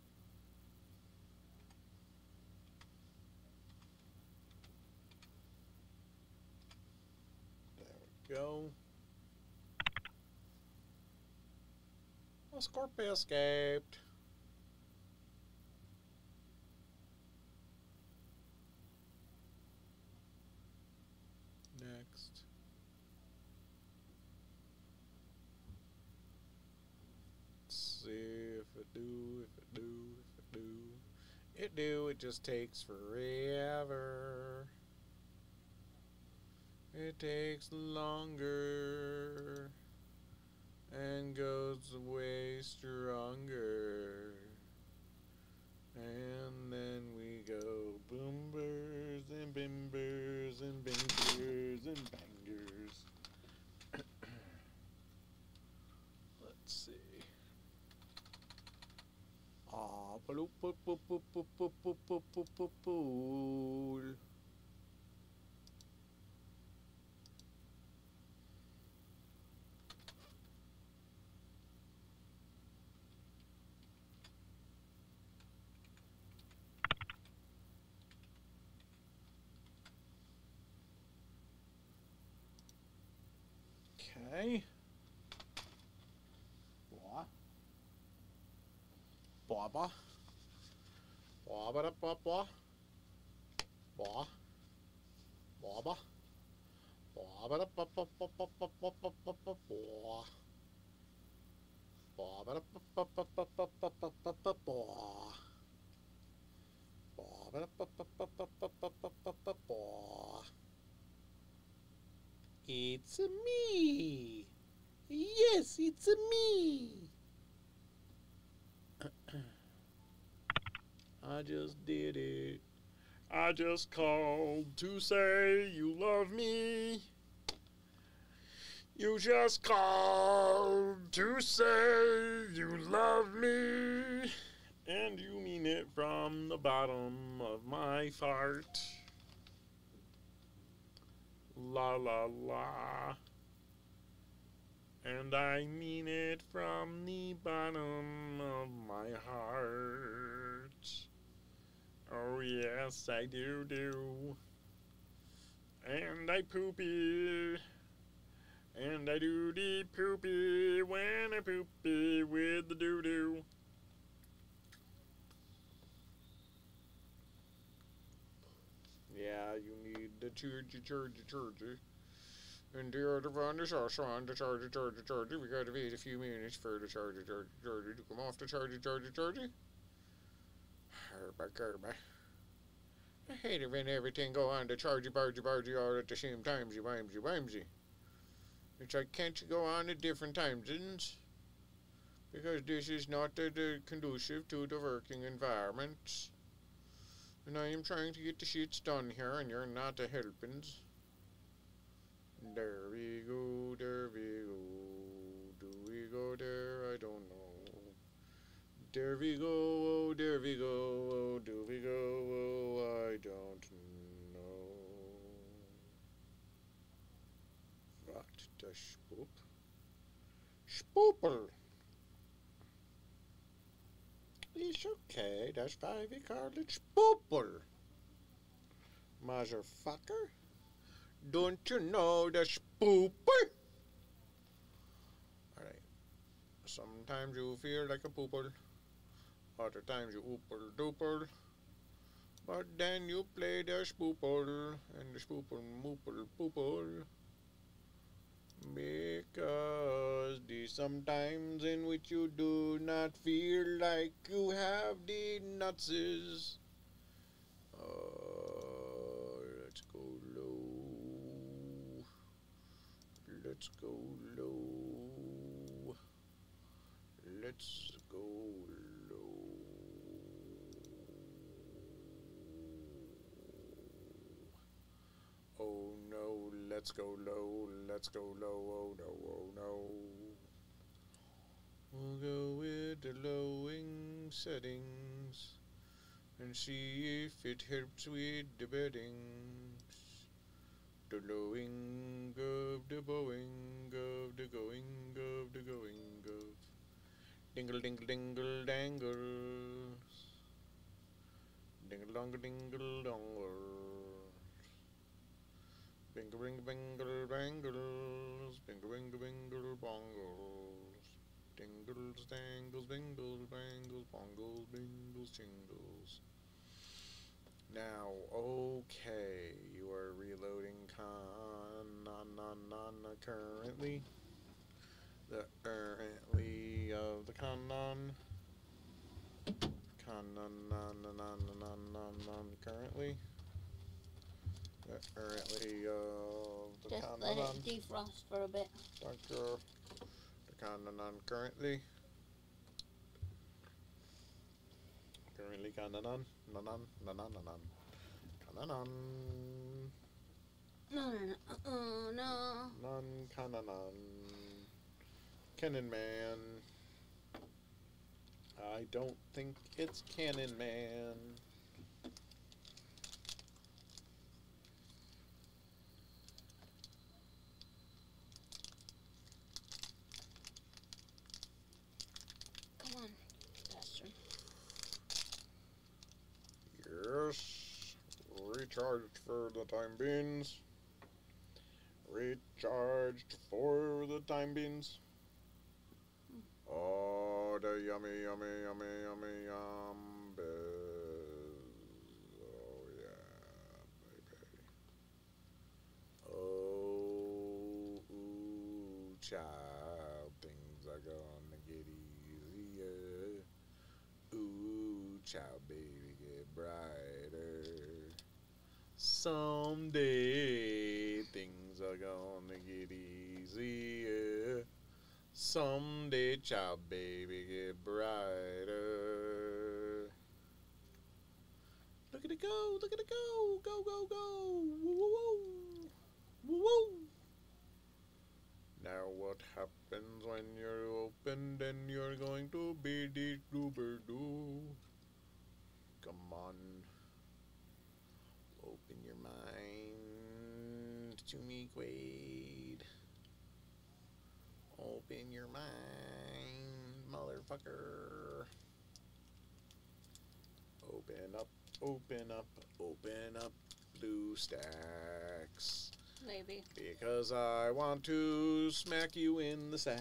There we go. Oh, Scorpio escaped. Next. Let's see if it do, if it do, if it do. It do, it just takes forever. It takes longer and goes way stronger. And then we go boomers and bimbers and bingers and bangers. Let's see. Ah, boop, boop. Okay. Blah. Blah blah. Blah blah blah blah. Blah. Blah blah. Blah blah blah blah blah blah blah blah blah blah blah blah. Blah It's me. Yes, it's me. I just did it. I just called to say you love me. You just called to say you love me. And you mean it from the bottom of my heart. La la la. And I mean it from the bottom of my heart. Oh, yes, I do do. And I poopy. And I do the poopy when I poopy with the doo doo. Yeah, you need the charger, charger, charger. And the other one is also on the charger, charger, charger. We gotta wait a few minutes for the charger, charger, charger to come off the charger, charger, charger. Herba, gerba. I hate it when everything go on the chargy, bargy, bargy all at the same time, you wimsy, wimsy. It's like, can't you go on at different times, isn't Because this is not the, the conducive to the working environment. And I am trying to get the shits done here, and you're not a helpins. There we go, there we go. Do we go there? I don't know. There we go, oh, there we go, oh, do we go, oh, I don't know. What the spoop? Spooper! It's okay, that's why we call it. Motherfucker. Don't you know the spooper? Alright. Sometimes you feel like a pooper. Other times you ooper dooper. But then you play the spooper and the spooper mooper pooper. Because this sometimes in which you do not feel like you have the nutses. Uh, let's go low. Let's go low. Let's go low. Oh let's go low, let's go low, oh no, oh no. We'll go with the lowing settings and see if it helps with the beddings. The lowing of the bowing of the going of the going of. Dingle dingle dingle dangles. Dingle dongle dingle dongles. Bingle bingle bingle bangles. Bingle bingle bingle bongles. Dingles dangles bingles bangles bongles bingles jingles. Now, okay, you are reloading con non non non currently. The currently of the con non. Con non non non non non non currently. Currently of the Just let it defrost for a bit. Doctor, the Kananan currently. Currently Kananan, nanan, nanan, nanan. Kananan, No, no, no. Uh, no. nan Kananan. Cannon Man. I don't think it's Cannon Man. Come on, bastard. Yes. Recharged for the time beans. Recharged for the time beans. Oh, the yummy, yummy, yummy, yummy, yum. Someday things are gonna get easier. Someday, child, baby, get brighter. Look at it go! Look at it go! Go, go, go! Woo, woo, woo! Woo, woo! Now what happens when you're open? Then you're going to be the goober doo. Come on. Open your mind to me, Quaid. Open your mind, motherfucker. Open up, open up, open up, BlueStacks. Maybe. Because I want to smack you in the sack.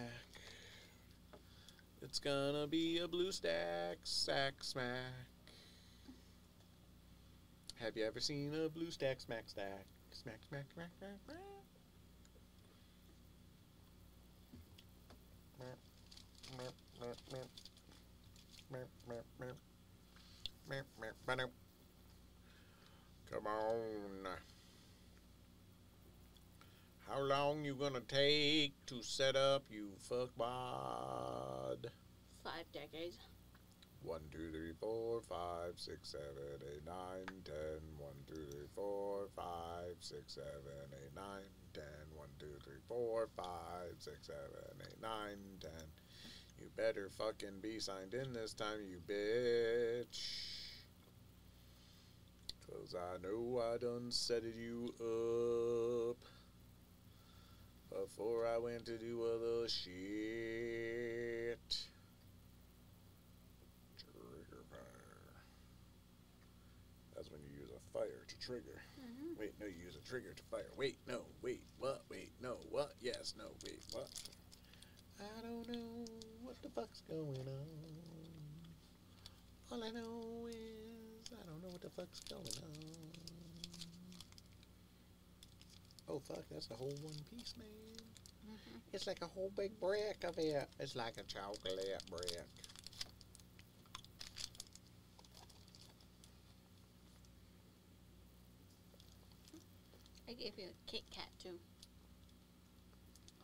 It's gonna be a blue stack, sack smack. Have you ever seen a blue stack, smack stack? Smack, smack, smack, smack, smack. Come on. How long you gonna take to set up, you fuckbod? Five decades. One, two, three, four, five, six, seven, eight, nine, ten. One, two, three, four, five, six, seven, eight, nine, ten. One, two, three, four, five, six, seven, eight, nine, ten. You better fucking be signed in this time, you bitch. Cause I know I done set it you up before I went to do other shit. Trigger fire. That's when you use a fire to trigger. Mm-hmm. Wait, no, you use a trigger to fire. Wait, no, wait, what? Wait, no, what? Yes, no, wait, what? I don't know what the fuck's going on. All I know is I don't know what the fuck's going on. Oh fuck, that's a whole one piece, man. It's like a whole big brick of it. It's like a chocolate brick. I gave you a Kit Kat too.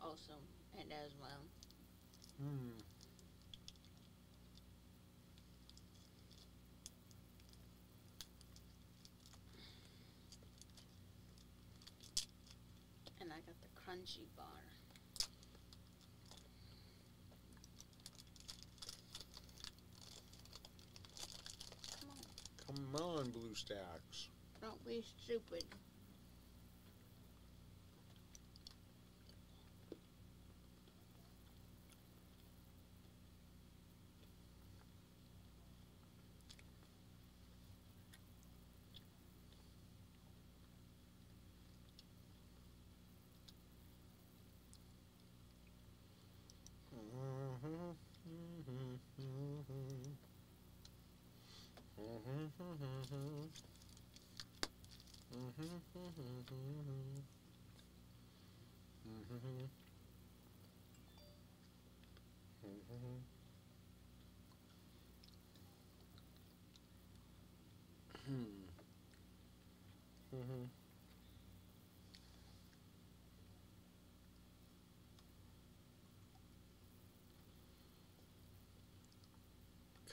Also, and as well. Hmm. And I got the crunchy bar. Come on, Come on, BlueStacks. don't be stupid.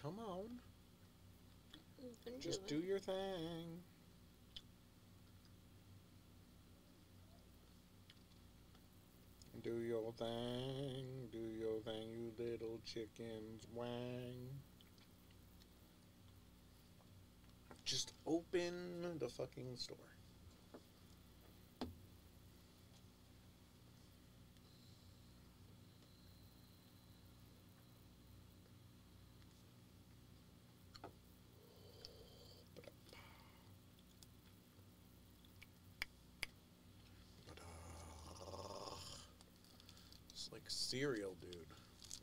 Come on. Just do do your thing. Do your thing, do your thing, you little chickens, wang. Just open the fucking store. It's like cereal, dude.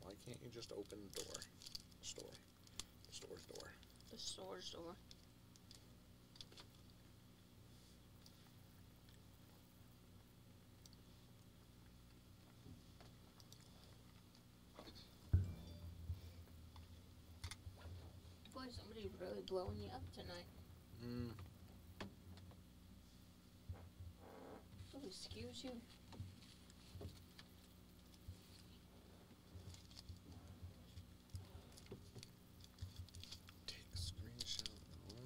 Why can't you just open the door? Store. Store's door. The store's door. Boy, somebody's really blowing you up tonight. Mm. Oh, excuse you. Take a screenshot. No.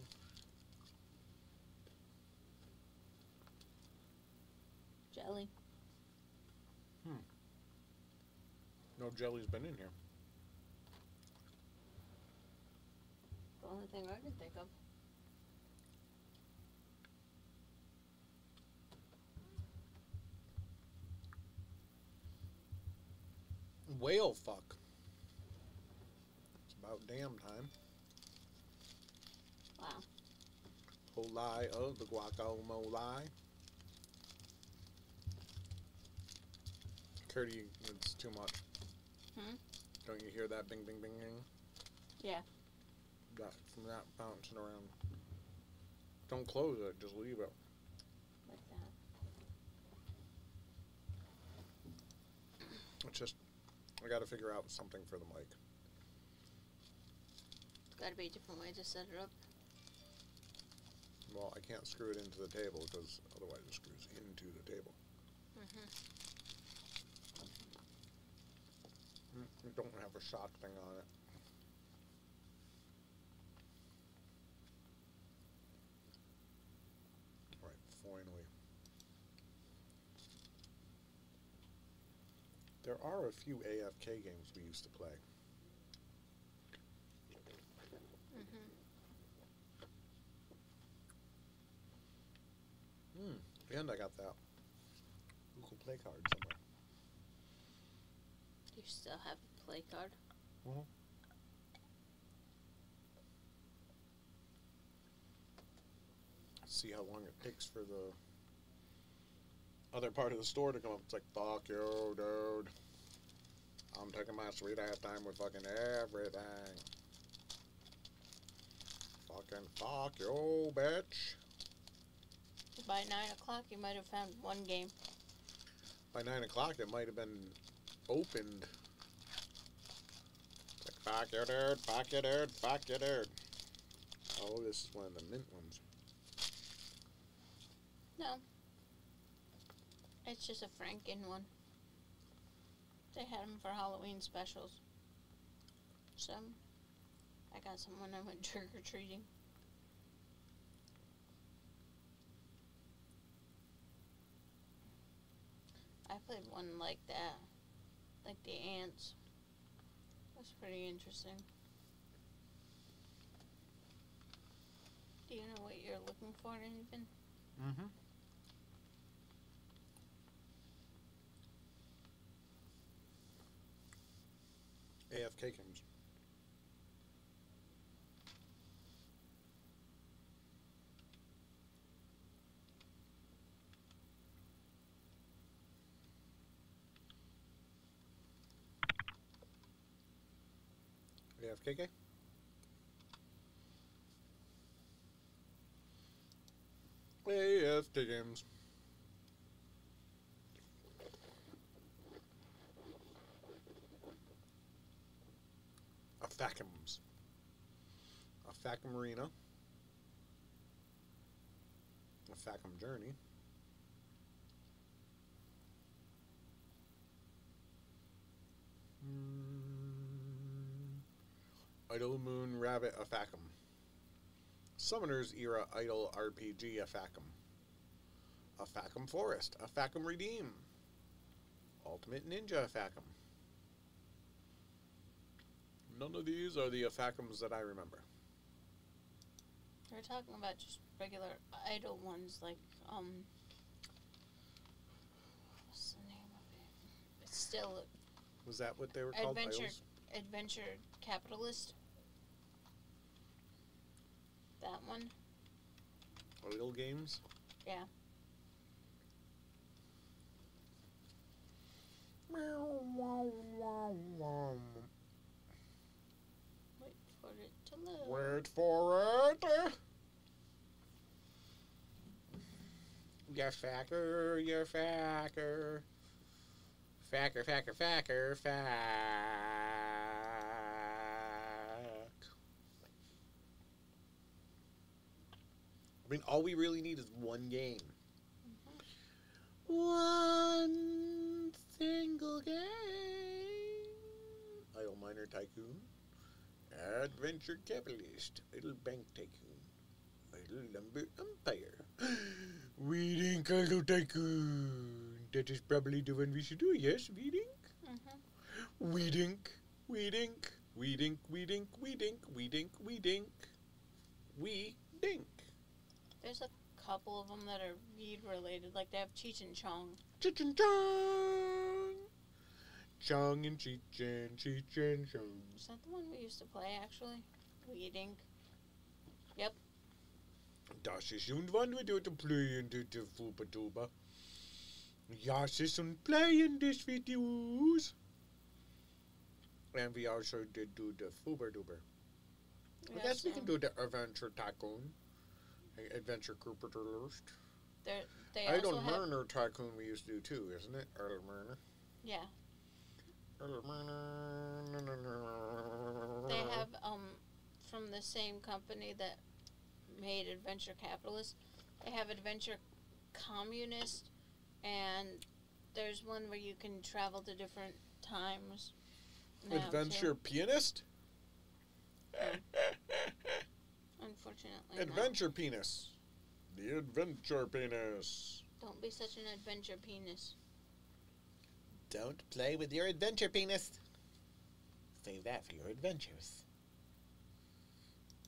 Jelly. No jelly's been in here. The only thing I can think of. Whale fuck. It's about damn time. Wow. Whole lie of the guacamole. Curdy, it's too much. Hmm? Don't you hear that bing bing bing bing? Yeah. That from that bouncing around. Don't close it, just leave it. Like that. It's just I gotta figure out something for the mic. It's gotta be a different way to set it up. Well, I can't screw it into the table because otherwise it screws into the table. Mm-hmm. Mm, It don't have a shock thing on it. Alright, finally. There are a few AFK games we used to play. Mm-hmm. Hmm. And I got that Google Play card somewhere. You still have a play card? Mm-hmm. See how long it takes for the other part of the store to come up. It's like, fuck you, dude. I'm taking my sweet ass time with fucking everything. Fucking fuck you, bitch. By nine o'clock, you might have found one game. by nine o'clock, it might have been opened. It's like, fuck you, dude, fuck you, dude, fuck. Oh, this is one of the mint ones. No. It's just a Franken one. They had them for Halloween specials. Some. I got some when I went trick or treating. I played one like that, like the ants. That's pretty interesting. Do you know what you're looking for, anything? Mm-hmm. AFK AFKK? AFK games. A Fackums. A Fackum Arena. A Fackum Journey. Mm. Idle Moon Rabbit a. Summoner's Era Idle RPG a Fackum. A Forest, a Redeem. Ultimate Ninja a. None of these are the Afackums that I remember. We're talking about just regular idle ones, like um. What's the name of it? It's still Was that what they were called? Adventure Idols? Adventure Capitalist. That one. Idle games? Yeah. Wait for it to load. Wait for it. You facker, you facker. Facker, facker, facker, fack. I mean, all we really need is one game. One single game. Idle Miner Tycoon. Adventure Capitalist. Idle Bank Tycoon. Idle Lumber Empire. Weeding Idle Tycoon. That is probably the one we should do, yes, Weeding? Mhm. Weedink, Weedink, Weedink, Weedink, Weedink, Weedink, Weedink. We dink. There's a couple of them that are weed related, like they have Cheech and Chong. Chichin chong. Chong and Chichin, Chichin chong. Is that the one we used to play actually? Weeding. Yep. Das ist und wann wir dort playen to the Duba. Yes, it's on playing this videos. And we also did do the Fuba Duber. I guess we can do the Adventure Tycoon. Adventure Capitalist. They're, they Idle also have, Murner Tycoon we used to do too, isn't it? Idle Murner. yeah, Idle Murner. no, no, no. they have um from the same company that made Adventure Capitalist. They have Adventure Communist, and there's one where you can travel to different times. now, too. Adventure Pianist? Unfortunately, not. Adventure Penis. The Adventure Penis. Don't be such an adventure penis. Don't play with your adventure penis. Save that for your adventures.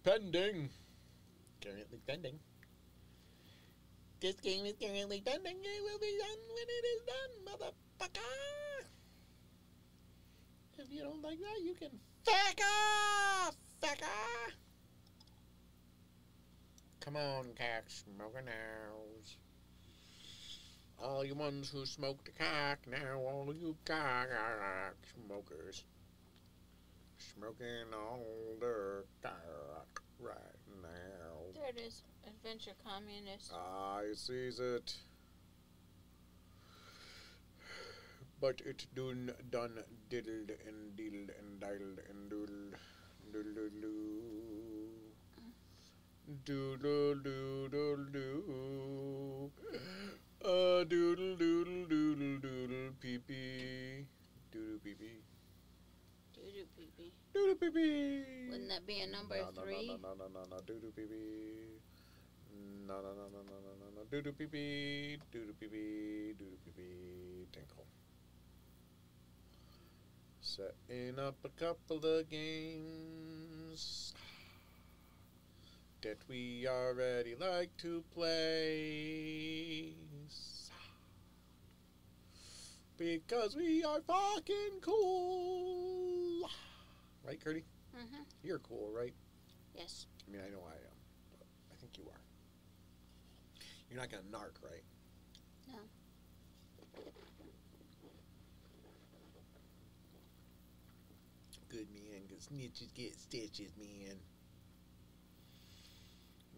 Pending. Currently pending. This game is currently pending. It will be done when it is done, motherfucker. If you don't like that, you can fuck off, fucker. Come on, cat smoking owls. All you ones who smoke the cock now, all you cock smokers. Smoking all the cock right now. There it is. Adventure Communist. I sees it. But it done, done, diddled, and deedled, and diddled, and doodled, doodle doo. Doodle doodle doo. Uh, doodle doodle doodle doodle pee pee. Doodle pee pee. Doo-doo pee-pee. Doodle pee pee. Wouldn't that be a number no, no, three? No, no, no, no, no, doodle pee pee. No, no, no, no, no, no, no, no, doodle pee pee, doodle pee pee, doodle pee pee, tinkle. Setting up a couple of games that we already like to play. Because we are fucking cool. Right, Curdy? Mm-hmm. You're cool, right? Yes. I mean, I know I am, but I think you are. You're not gonna narc, right? No. Good man, cause snitches get stitches, man.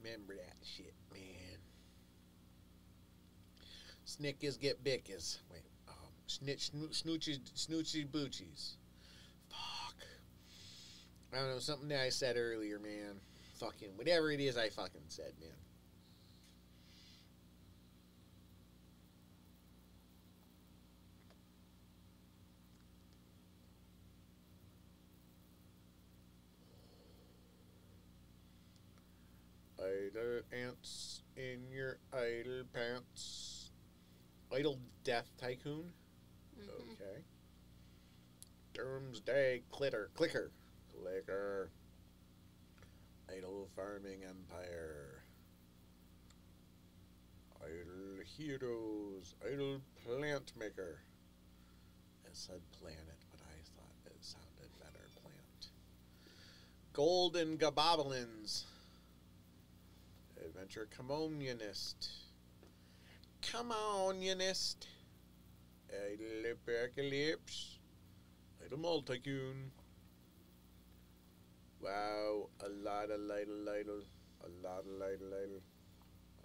Remember that shit, man. Snickers get bickers. Wait, um, snitch, snoo- snooches, snooches, boochies. Fuck. I don't know, something that I said earlier, man. Fucking, whatever it is I fucking said, man. Idle ants in your idle pants. Idle death tycoon. Mm-hmm. Okay. Doomsday clitter clicker clicker. Idle farming empire. Idle heroes. Idle plant maker. It said planet, but I thought it sounded better plant. Golden goboblins. Adventure communist. Communist. Idle apocalypse. Idle multicoon. Wow, a lot of ladle ladle. A lot of ladle ladle.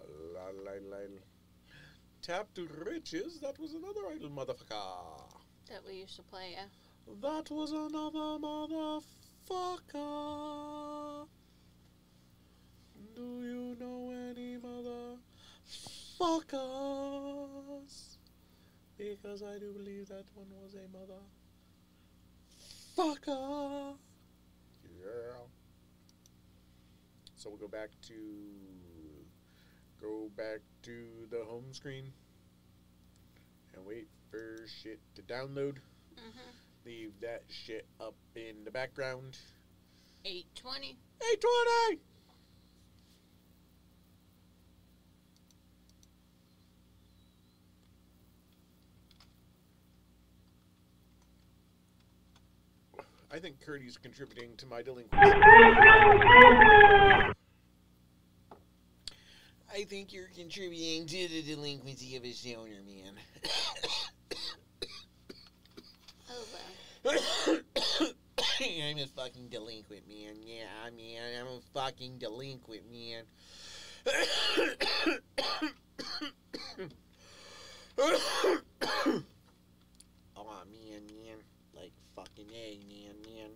A lot of ladle ladle. Tap to riches, that was another idle motherfucker. That we used to play, yeah. That was another motherfucker. Do you know any motherfuckers? Because I do believe that one was a motherfucker. Yeah. So we'll go back to go back to the home screen and wait for shit to download Mm-hmm. leave that shit up in the background. 820. 820! I think Curdy's contributing to my delinquency. I think you're contributing to the delinquency of a stoner, man. Oh. I'm a fucking delinquent, man. Yeah, man, I'm a fucking delinquent, man. oh, man, man. Fucking A, man, man.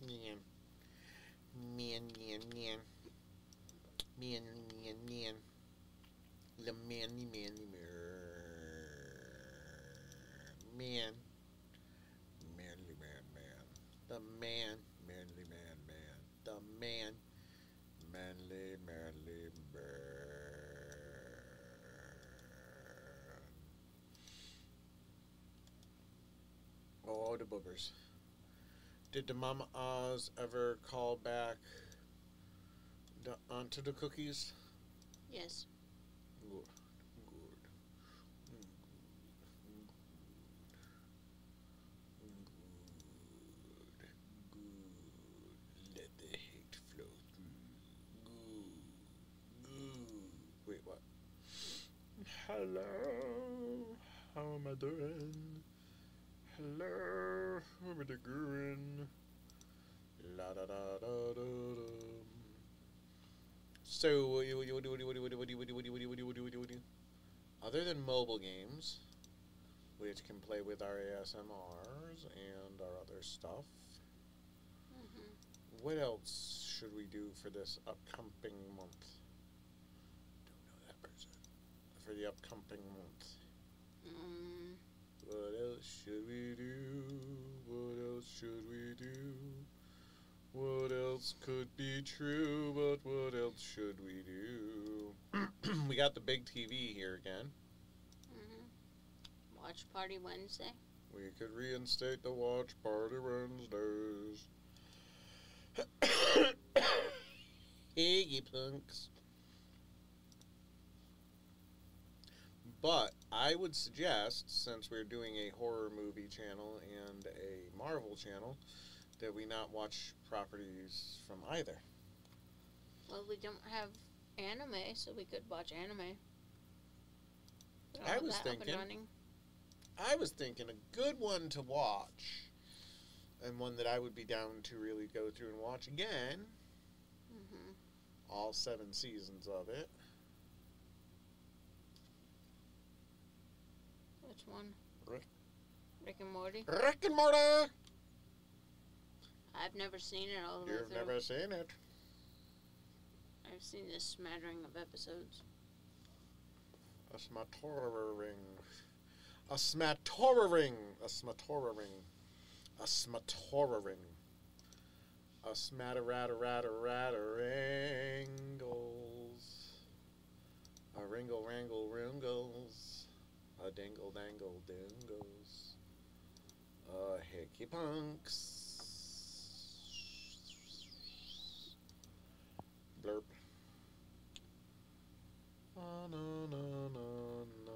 Man. Man, man, man. Man, man, man. The manly, manly man. Man. Manly man, man. The man, manly man, man. The man, manly, manly man. Oh, the boogers. Did the Mama Oz ever call back the, onto the cookies? Yes. Good. Good. Good. Good. Good. Let the hate flow through. Good. Good. Wait, what? Hello. How am I doing? Hello. Am I doing? La da da da da da. So, what do you- what do you- what do you- what do you- what do you- what do you- what do you- what do you- what do you- what do you- do you- do you- what do you- other than mobile games, which can play with our ASMRs and our other stuff, Mhm. what else should we do for this upcoming month? Don't know that person. For the upcoming month. Mm, What else should we do? What else should we do? What else could be true, but what else should we do? we got the big TV here again. mhm. Watch Party Wednesday. We could reinstate the watch party Wednesdays. you punks. But I would suggest, since we're doing a horror movie channel and a Marvel channel, that we not watch properties from either. Well, we don't have anime, so we could watch anime. I was that up and thinking- I was thinking a good one to watch, and one that I would be down to really go through and watch again, Mhm. all seven seasons of it. One? Rick. Rick and Morty. Rick and Morty! I've never seen it all the way through. You've never seen it. I've seen a smattering of episodes. A smattering. A smattering. A smattering. A smattering. A smatteratarataratarangles. A ringle wrangle wringles. Dingle dangle dingles. A hickey punks. Blurp. Ah, no, no, no, no.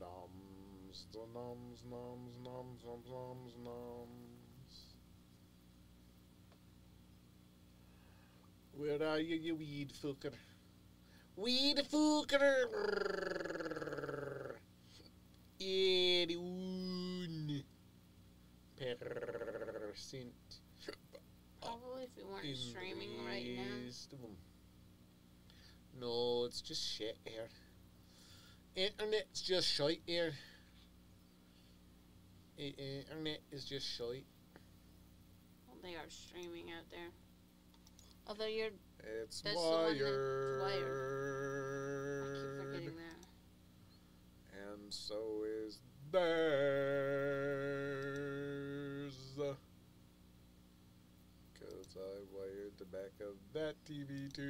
Noms, the noms, noms, noms, noms, noms, noms. Where are you, you weed fucker? Weed fucker! Anyone? Percent. Probably if we weren't streaming right now. No, it's just shit here. Internet's just shite here. Internet is just shite. Well, they are streaming out there. Although you're, It's That's the one wired. wired. I keep forgetting that. And so is theirs. Cause I wired the back of that TV too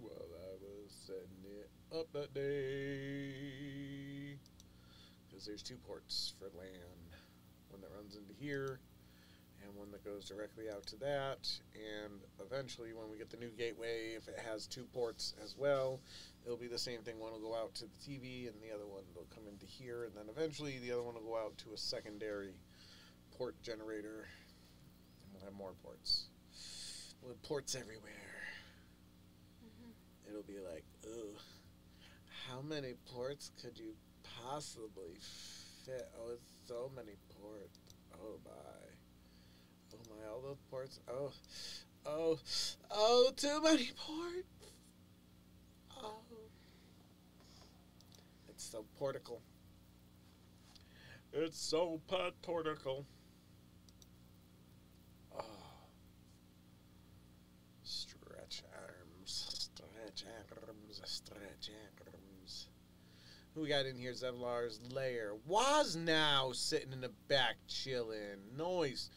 while I was setting it up that day. Cause there's two ports for LAN. One that runs into here one that goes directly out to that. And eventually, when we get the new gateway, if it has two ports as well, it'll be the same thing. One will go out to the TV, and the other one will come into here, and then eventually the other one will go out to a secondary port generator, and we'll have more ports. We'll have ports everywhere. Mhm. It'll be like, ooh, how many ports could you possibly fit? Oh, it's so many ports. Oh my. My, all those ports. Oh, oh, oh, too many ports. Oh. It's so portical. It's so portical. Oh. Stretch arms, stretch arms, stretch arms. Who we got in here? Zevlar's lair. Was now sitting in the back chilling. Noise.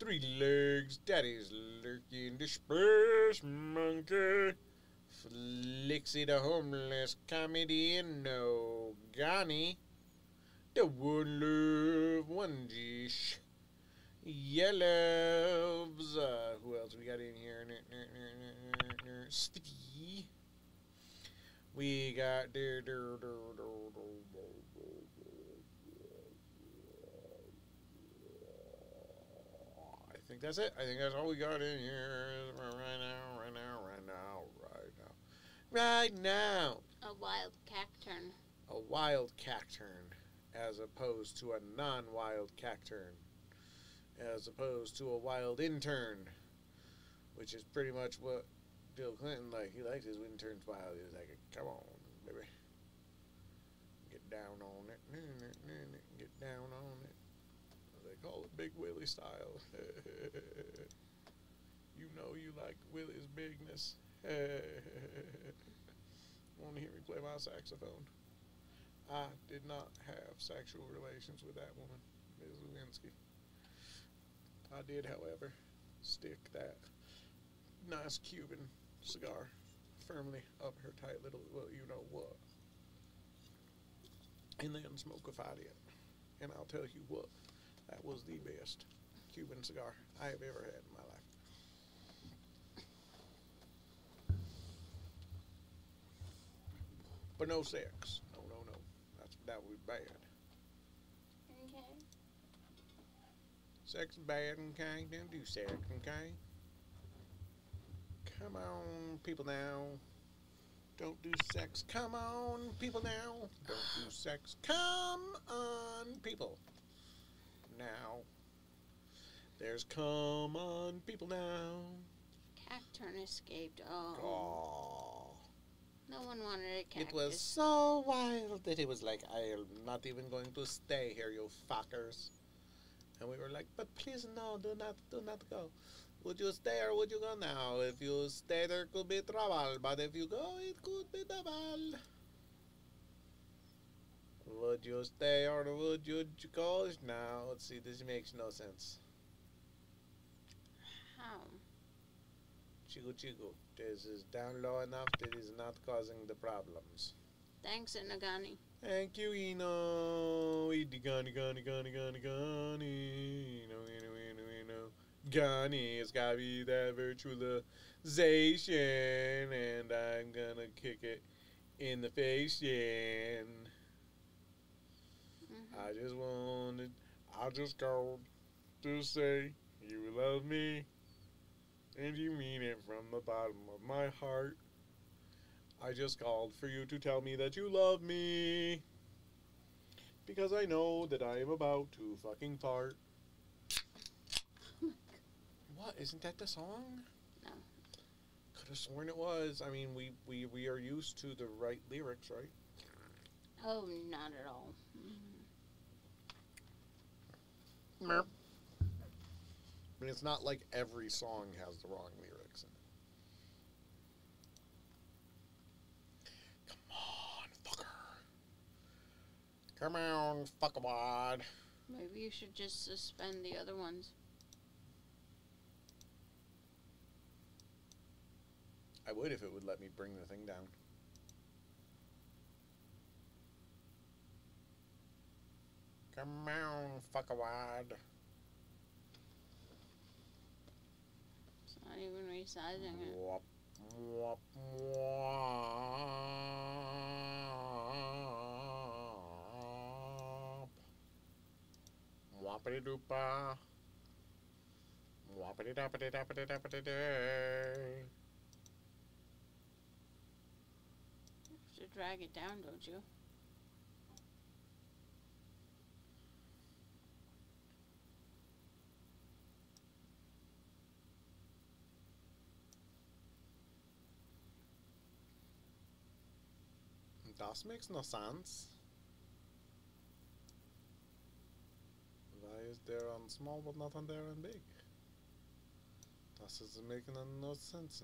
Three legs. Daddy's lurking. The space monkey. Flixie the homeless comedian. No. Gani. The one love. One dish. Yellows. Uh, who else we got in here? Sticky. We got. der- der- der- der- der- I think that's it. I think that's all we got in here right now, right now, right now, right now. Right now. A wild cacturn. A wild cacturn as opposed to a non wild cacturn. As opposed to a wild intern. which is pretty much what Bill Clinton like. He likes his interns wild. He's like, come on, baby, get down on it, get down on it. Call it Big Willie style. you know you like Willie's bigness. Want to hear me play my saxophone? I did not have sexual relations with that woman, Ms. Lewinsky. I did, however, stick that nice Cuban cigar firmly up her tight little, well, you know what. And then smokified it. And I'll tell you what, that was the best Cuban cigar I have ever had in my life. But no sex. No, no, no. That's that would be bad. Okay. Sex is bad, okay? Don't do sex, okay? Come on, people now. Don't do sex. Come on, people now. Don't do sex. Come on, people. Now. There's come on, people now. Cacturn escaped. Oh. Oh. No one wanted a cactus. It was so wild that it was like, I'm not even going to stay here, you fuckers. And we were like, but please no, do not, do not go. Would you stay or would you go now? If you stay, there could be trouble, but if you go, it could be double. Would you stay or would you go? Now, let's see, this makes no sense. How? Chigu chigu. This is down low enough that is not causing the problems. Thanks, Inagani. Thank you, Eno. Eat Gani, Gani, Gani, Gani, Gani. Eno, Eno, Eno, Eno. Gani, it's gotta be that virtualization, and I'm gonna kick it in the face, yeah. I just wanted, I just called to say you love me, and you mean it from the bottom of my heart. I just called for you to tell me that you love me. Because I know that I am about to fucking fart. What? Isn't that the song? No. Could have sworn it was. I mean, we, we, we are used to the right lyrics, right? Oh, not at all. Mhm. Merp. I mean, it's not like every song has the wrong lyrics in it. Come on, fucker. Come on, fuckwad. Maybe you should just suspend the other ones. I would if it would let me bring the thing down. Come on, fuckwad. It's not even resizing it. Wop, wop, wop. Whoppity doopa. Whoppity doppity doppity doppity day. You have to drag it down, don't you? Das makes no sense. Why is there on small but not on there on big? Das is making no sense.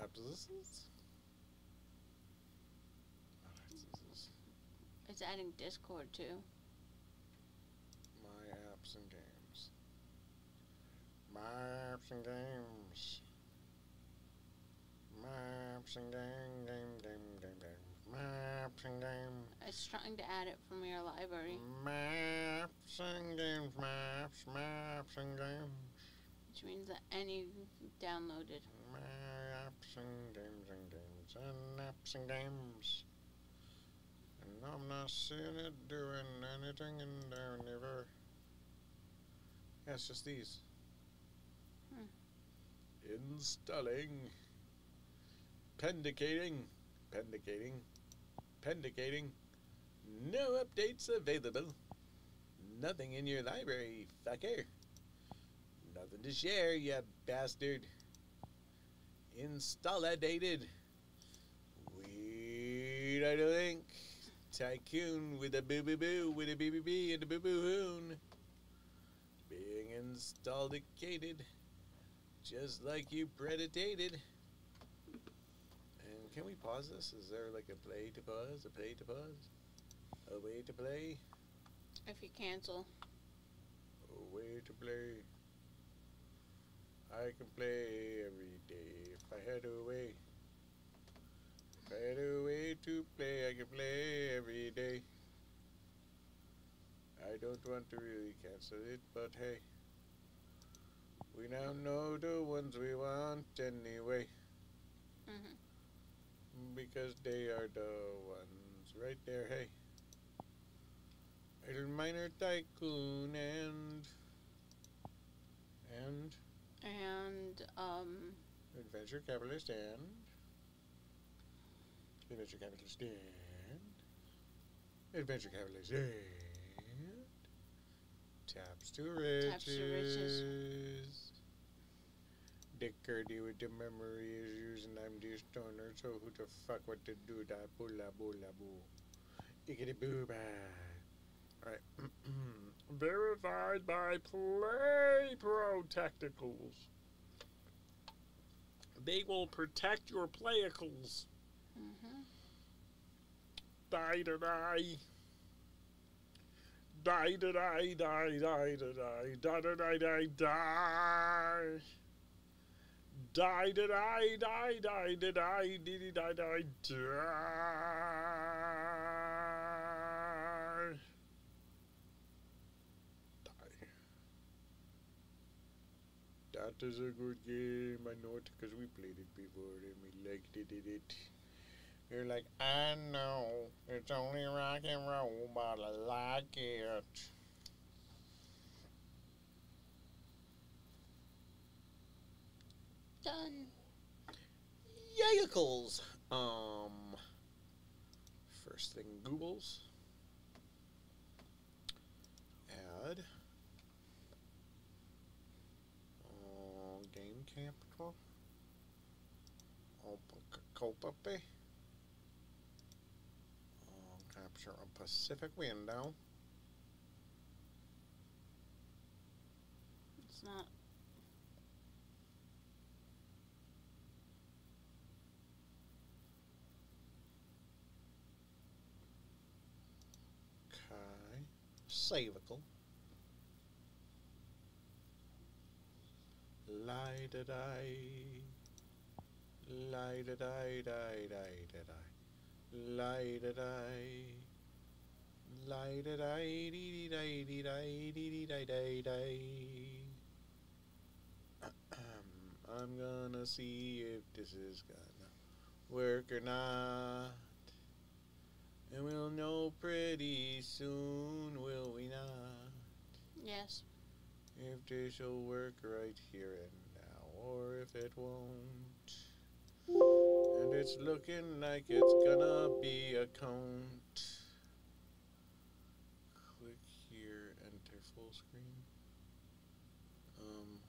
Abscesses? It's adding Discord too. my apps and games. My apps and games. My apps and game, game, game, game, game. My apps and game. It's trying to add it from your library, Maps and games, maps, maps and games. which means that any downloaded. Maps and games and games and apps and games. And I'm not seeing it doing anything in there never. Yeah, it's just these. Installing. Pendicating. Pendicating. Pendicating. No updates available. Nothing in your library, fucker. Nothing to share, you bastard. Installated. Weed I link. Tycoon with a boo boo boo with a boo boo bee and a boo boo hoon. Being installated. Just like you predated. And can we pause this? Is there like a play to pause? A play to pause? A way to play? If you cancel. A way to play. I can play every day if I had a way. If I had a way to play, I can play every day. I don't want to really cancel it, but hey. We now know the ones we want anyway. hmm Because they are the ones right there, hey. Little Minor Tycoon and. And. And um, Adventure Capitalist and. Adventure Capitalist and. Adventure Capitalist and. Taps to riches. Taps to riches. With the memory issues and I'm the stoner, so who the fuck what to do that boola boola boo. Ickety boo bye. Alright. Verified by Play Pro Tacticals. They will protect your playacles. hmm Die da die. Die die die die die die die die. Die da die die die da die dee dee die die die. Die. That is a good game. I know it because we played it before and we liked it. it, it. You're like, I know it's only rock and roll, but I like it. Done. Yagicles. Um, first thing, Google's. Add. Uh, game capital. Copape. Capture a Pacific window. It's not. Okay. Savicle. Lie da die. Lie da die die die da die. Lie da die. I'm gonna see if this is gonna work or not. And we'll know pretty soon, will we not? Yes. If this'll work right here and now, or if it won't. And it's looking like it's gonna be a count. Click here, enter full screen. Um,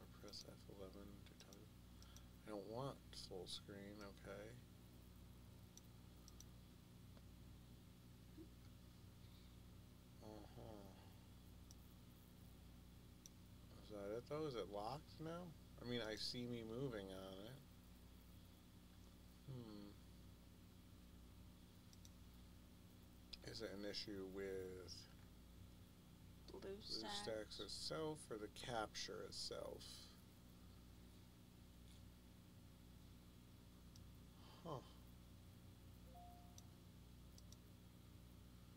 or press F11 to tell you. I don't want full screen, okay? Uh-huh. Is that it though? Is it locked now? I mean, I see me moving on it. Hmm. Is it an issue with BlueStacks. BlueStacks itself or the capture itself? Huh.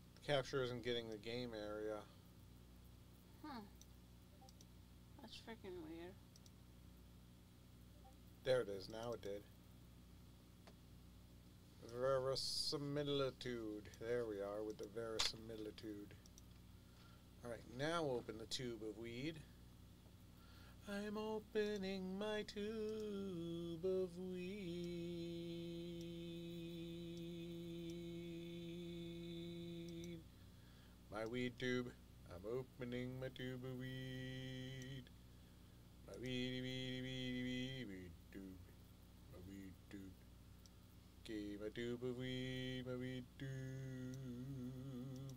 The capture isn't getting the game area. Huh. That's freaking weird. There it is. Now it did. Verisimilitude. There we are with the verisimilitude. Alright, now open the tube of weed. I'm opening my tube of my weed tube. I'm opening my tube of weed. My weedy, weedy, weedy, weedy, weed tube. My weed tube. Okay, my tube of weed, my weed tube.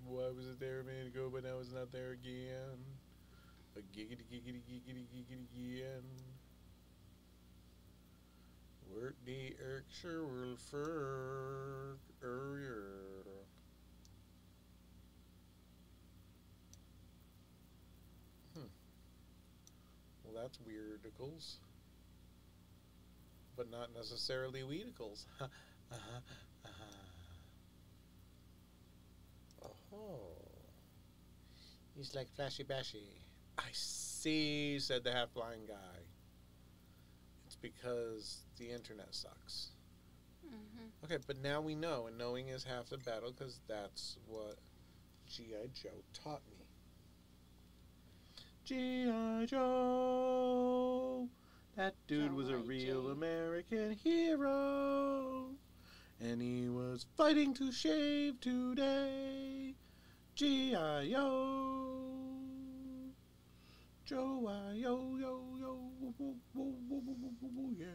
Why was it there a minute ago, but now it's not there again? A giggity, giggity, giggity, giggity, again. Work the Erkshire will fur earlier. Hmm. Well, that's weirdicles. But not necessarily weedicles. uh-huh. Uh-huh. Oh. He's like flashy bashy. I see, said the half blind guy. It's because the internet sucks. hmm Okay, but now we know, and knowing is half the battle because that's what G.I. Joe taught me. G.I. Joe! That dude was a real. American hero! And he was fighting to shave today! G.I. Joe! Joe, I, yo, yo, yo, woo, woo, woo, woo, woo, woo, woo, woo, yeah.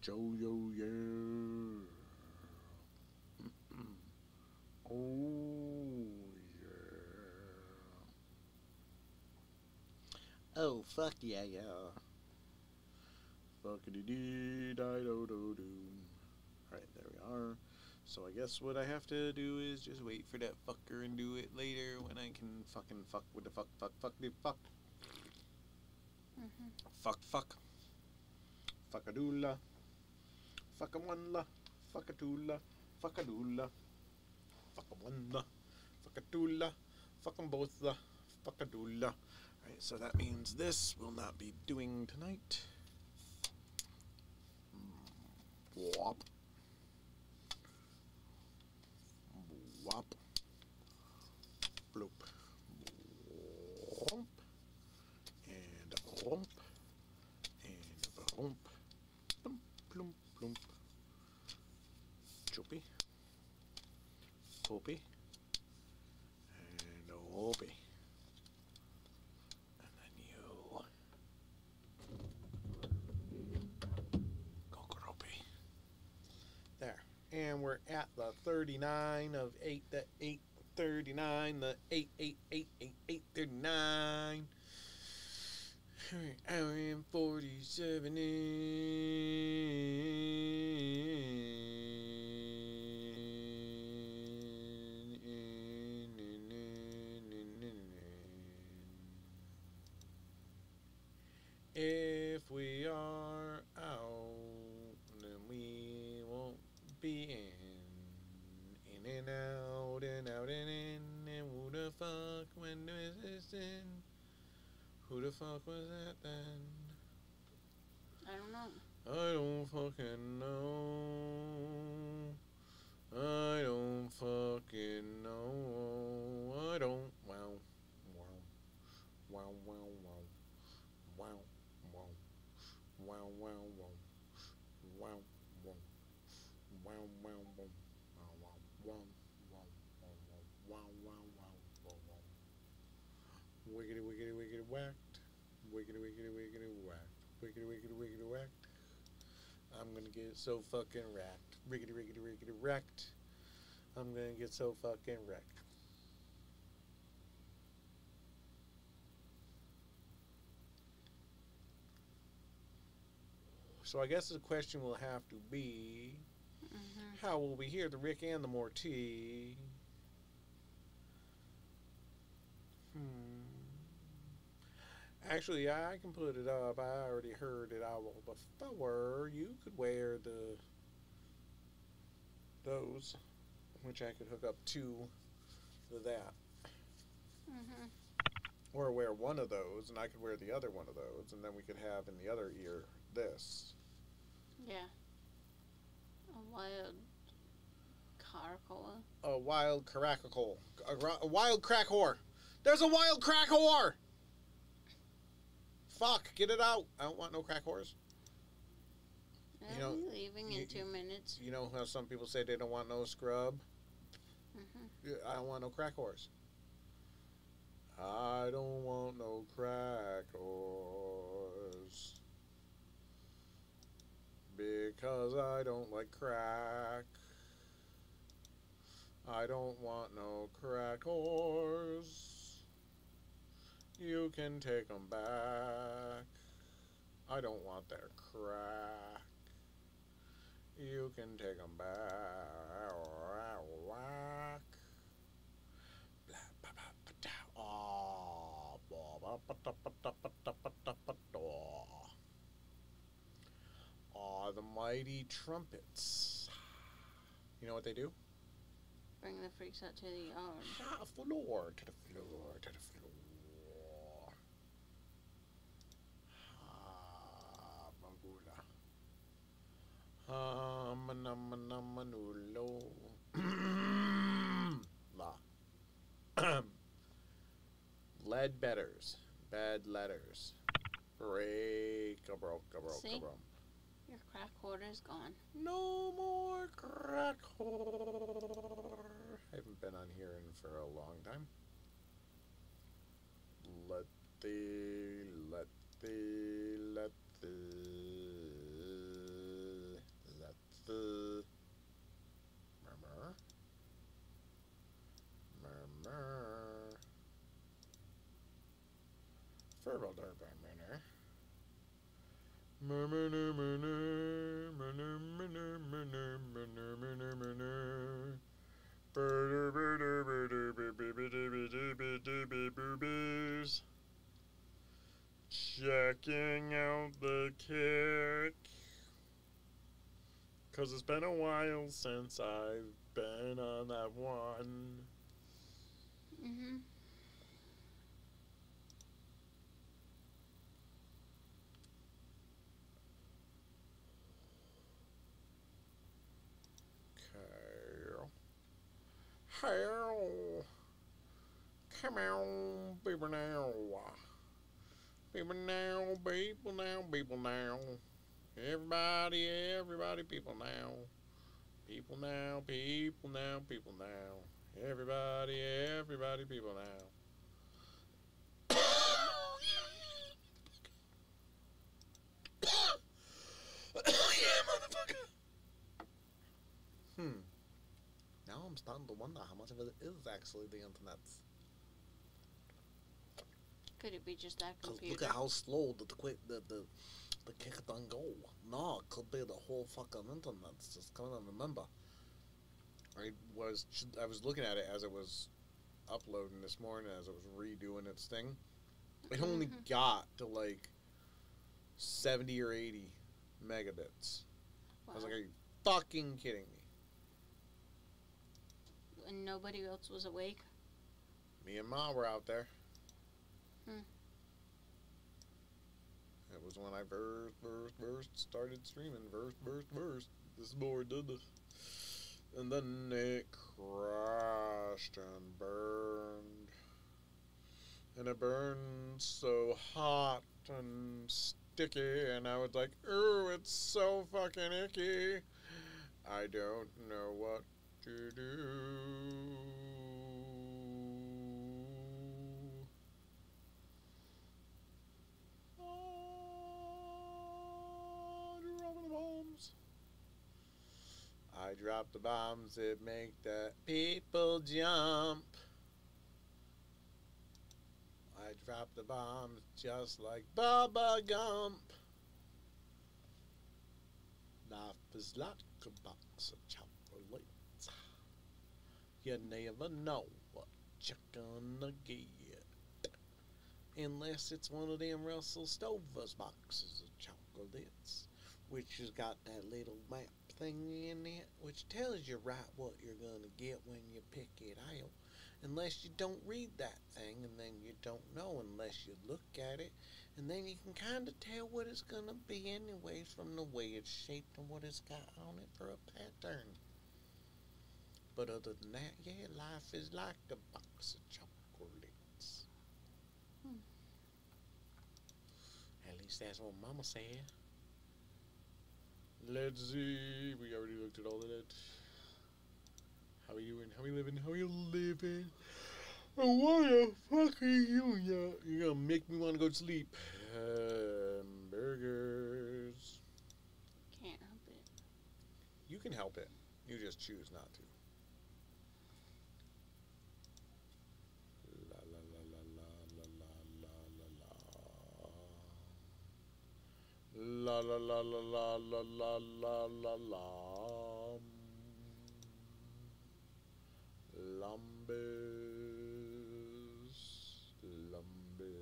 Joe, yo, yeah. oh, yeah. Oh, fuck yeah, yeah. Fuckity dee, di do do do. Alright, there we are. So I guess what I have to do is just wait for that fucker and do it later when I can fucking fuck with the fuck, fuck, fuck, the fuck. hmm Fuck, fuck. Fuckadoola. Fuckawanla. Fuckatoola. Fuckadoola. Fuckawanla. Fuckatoola. Fuck 'em both. la. Fuckadoola. Alright, so that means this will not be doing tonight. Wop. Wop. Bloop. Womp. And womp. 39 of 8 the 839 the 8888839 hour and 47 if we are fuck when this in? Who the fuck was that then? I don't know. I don't fucking know. I don't fucking know. I don't. Wow. Wow. Wow, wow, wow. Wow, wow. Wow, wow, wow. Wow, wow. Wow, wow, wow. Wow, wow, wow. Wow, wow, wow. Wow, wow, wow. Wow, wow. Wiggity, wiggity, wiggity, whacked. Wiggity, wiggity, wiggity, whacked. Wiggity, wiggity, wiggity, whacked. I'm gonna get so fucking wrecked. Riggity, riggity, riggity, wrecked. I'm gonna get so fucking wrecked. So I guess the question will have to be hmm how will we hear the Rick and the Morty? Hmm. Actually, I can put it up. I already heard it all before. You could wear the those, which I could hook up to that, hmm or wear one of those, and I could wear the other one of those, and then we could have in the other ear this. Yeah. A wild caracola. A wild caracal, a, a wild crack whore. There's a wild crack whore. Fuck, get it out. I don't want no crack whores. Are You know, we leaving you- in two minutes? You know how some people say they don't want no scrub? hmm I don't want no crack whores. I don't want no crack horse. Because I don't like crack. I don't want no crack horse. You can take 'em back. I don't want their crack. You can take 'em back. Ah, the mighty trumpets. You know what they do? Bring the freaks out to the yard. Ah, floor to the floor to the floor. Ah, bangula. Manamananulo. La. Lead betters. Bad letters. Break a broke a broke a See? broke. Your crack hoarder is gone. No more crack whore. I haven't been on here in for a long time. Let the, let the, let the, let the, murmur, murmur, furble derby minor. Murmur, murmur, murmur, murmur, murmur, murmur, murmur, murmur. Birder, birder, birder, bibby, biddy, biddy, biddy, biddy, boobies. Checking out the kick. Cause it's been a while since I've been on that one. Mm-hmm. Hell. Come on, people now. People now, people now, people now. Everybody, everybody, people now. People now, people now, people now. Everybody, everybody, people now. yeah, motherfucker. Hmm. Now I'm starting to wonder how much of it is actually the internet's. Could it be just that computer? look at how slow the the quick the the kick done go. No, it could be the whole fucking internet's just coming on. Remember, I was I was looking at it as it was uploading this morning as it was redoing its thing. It only Mhm. got to like seventy or eighty megabits. I was like, are you fucking kidding me? and nobody else was awake. Me and Ma were out there. Hmm. It was when I first, first, first started streaming. First, first, first. This board did this. And then it crashed and burned. And it burned so hot and sticky. And I was like, ooh, it's so fucking icky. I don't know what to do. I drop the bombs that make the people jump. I drop the bombs just like Bubba Gump. Life is like a box of chocolates. You never know what you're gonna get. Unless it's one of them Russell Stover's boxes of chocolates, which has got that little map thing in it, which tells you right what you're gonna get when you pick it out. Unless you don't read that thing, and then you don't know unless you look at it, and then you can kind of tell what it's gonna be anyways from the way it's shaped and what it's got on it for a pattern. But other than that, yeah, life is like a box of chocolates. Hmm. At least that's what Mama said. Let's see. We already looked at all of that. How are you and how are you living? How are you living? Oh, why the fuck are you doing that? You're gonna make me want to go to sleep. Um, Hamburgers. Can't help it. You can help it. You just choose not to. La la la la la la la la la la la la la la la la la la Lumbus, lumbus,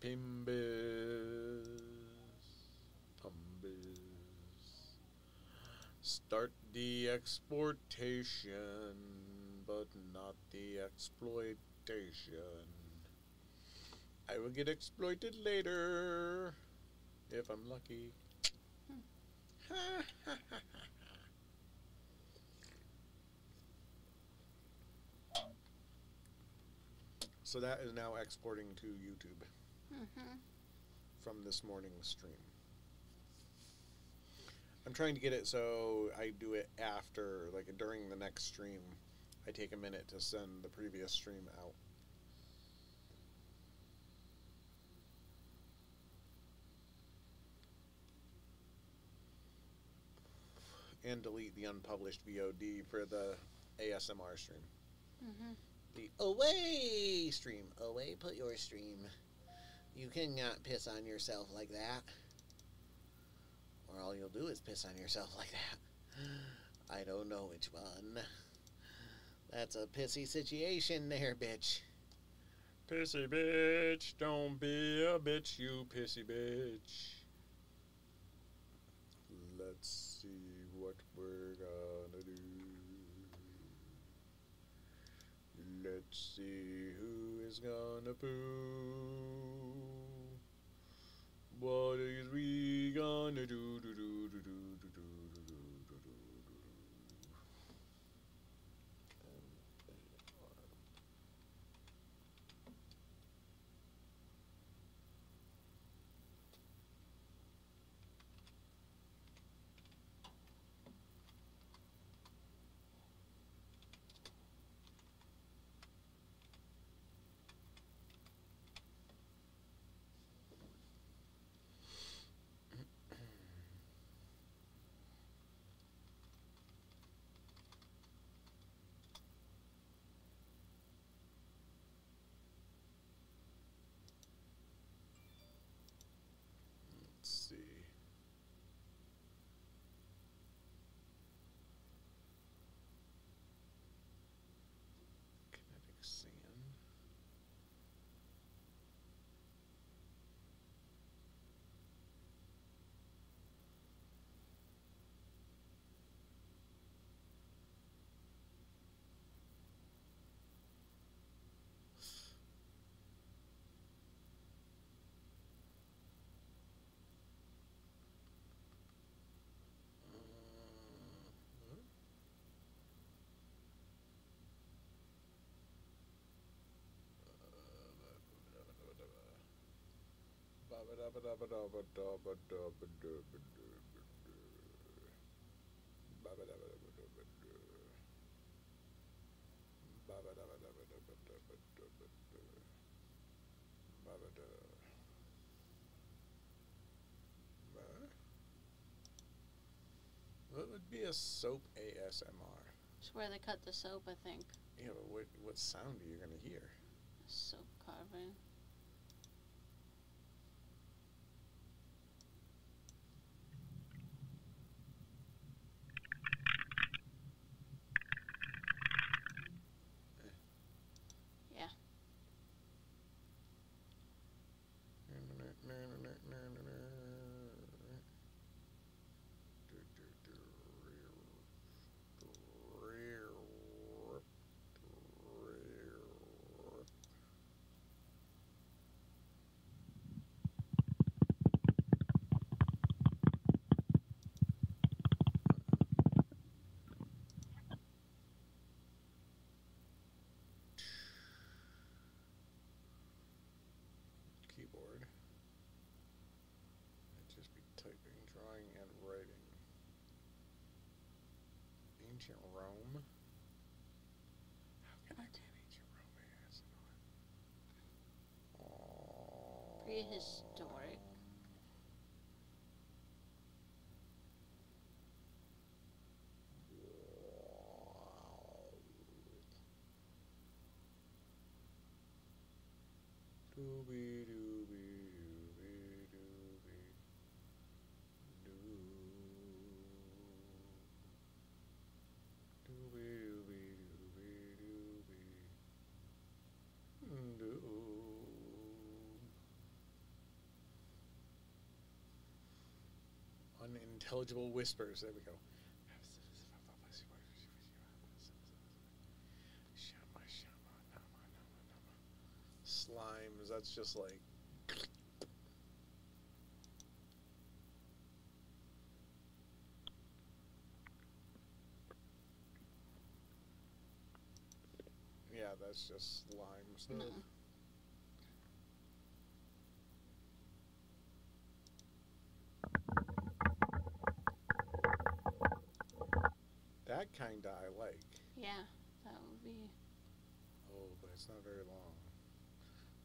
pimbus, pumbus. Start the exportation, but not the exploitation. I will get exploited later if I'm lucky. so that is now exporting to YouTube Mm-hmm. from this morning's stream. I'm trying to get it so I do it after, like during the next stream. I take a minute to send the previous stream out. And delete the unpublished VOD for the ASMR stream. Mm-hmm. The away stream. Away, put your stream. You cannot piss on yourself like that. Or all you'll do is piss on yourself like that. I don't know which one. That's a pissy situation there, bitch. Pissy bitch, don't be a bitch, you pissy bitch. Let's see what we're gonna do. See who is gonna poo. What is we gonna do? do, do, do, do, do, do, do, do, do, do, do. Let's see. Kinetic sand. Uh, What would be a soap ASMR? It's where they cut the soap, I think. Yeah, but what, what sound are you going to hear? Soap carving. ancient Rome? How can I get ancient Rome ASMR? Prehistoric. Unintelligible whispers. There we go. Slimes. That's just like. Yeah, that's just slime stuff. Mm-hmm. No. That kinda I like. Yeah, that would be. Oh, but it's not very long.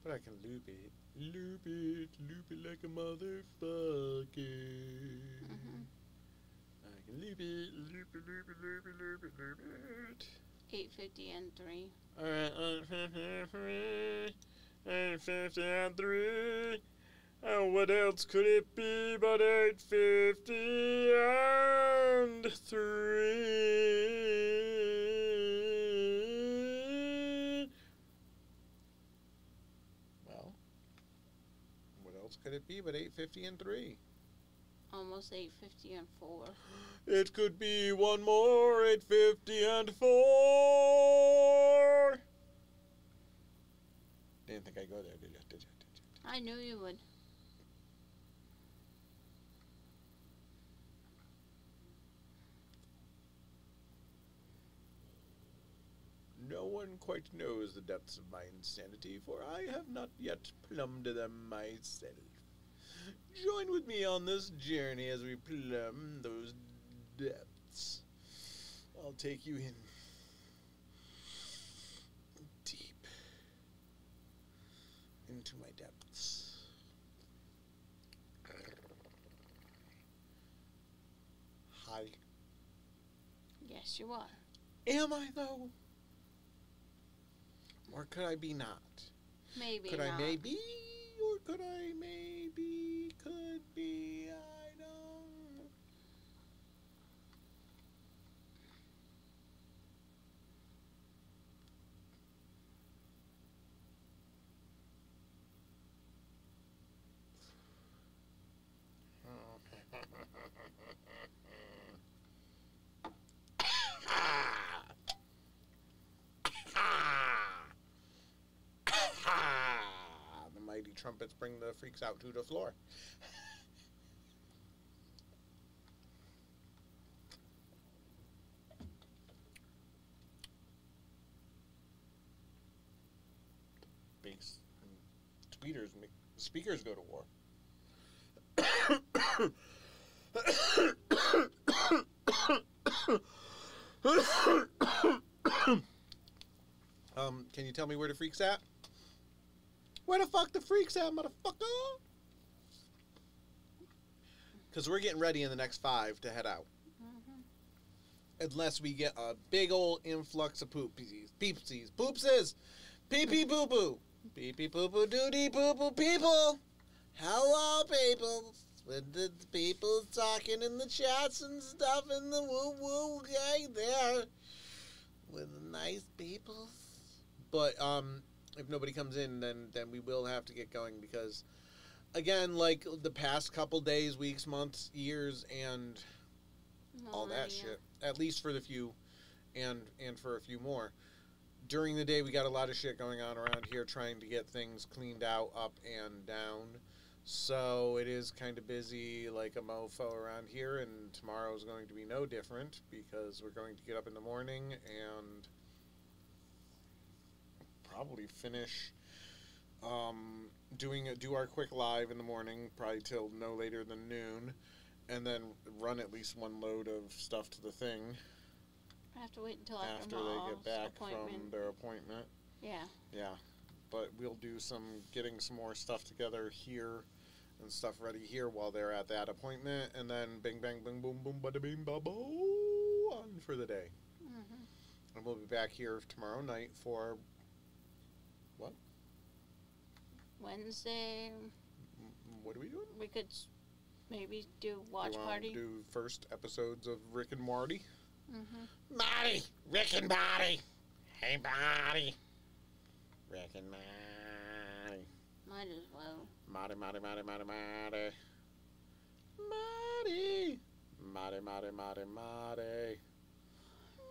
But I can loop it. Loop it, loop it like a motherfucker. mhm. I can loop it, loop it, loop it, loop it, loop it, loop it. 850 and 3. Alright, uh, 53, and 50 and 3. And what else could it be but 850 and 3? Well, what else could it be but 850 and 3? Almost 850 and 4. It could be one more 850 and 4. Didn't think I'd go there, did you? Did you? Did you? I knew you would. No one quite knows the depths of my insanity, for I have not yet plumbed them myself. Join with me on this journey as we plumb those depths. I'll take you in deep into my depths. Hi. Yes, you are. Am I though? Or could I be not? Maybe could not. I maybe? Or could I maybe? Could be? I don't. the mighty trumpets bring the freaks out to the floor. And tweeters make speakers go to war. um, can you tell me where the freaks at? Where the fuck the freaks at, motherfucker? Because we're getting ready in the next five to head out. Mhm. Unless we get a big old influx of poopsies. Peepsies. Poopses! Pee pee poo poo. Pee pee poo poo doody poo poo people. Hello, people. With the people talking in the chats and stuff in the woo woo gang there. With the nice people. But, um, if nobody comes in, then then we will have to get going because, again, like the past couple days, weeks, months, years, and all that shit. At least for the few, and and for a few more. During the day, we got a lot of shit going on around here, trying to get things cleaned out, up and down. So it is kind of busy, like a mofo around here. And tomorrow is going to be no different because we're going to get up in the morning and probably finish um, doing a, do our quick live in the morning, probably till no later than noon, and then run at least one load of stuff to the thing I have to wait until after, after they get back from their appointment. Yeah. Yeah, but we'll do some getting some more stuff together here and stuff ready here while they're at that appointment, and then bing bang boom boom boom bada bing ba boo on for the day. hmm And we'll be back here tomorrow night for Wednesday, what are we doing? we could s- maybe do watch wanna party. Do first episodes of Rick and Morty. hmm Marty, Rick and Marty. Hey, Marty. Rick and Marty. Might as well. Marty, Marty, Marty, Marty, Marty. Marty. Marty, Marty, Marty, Marty.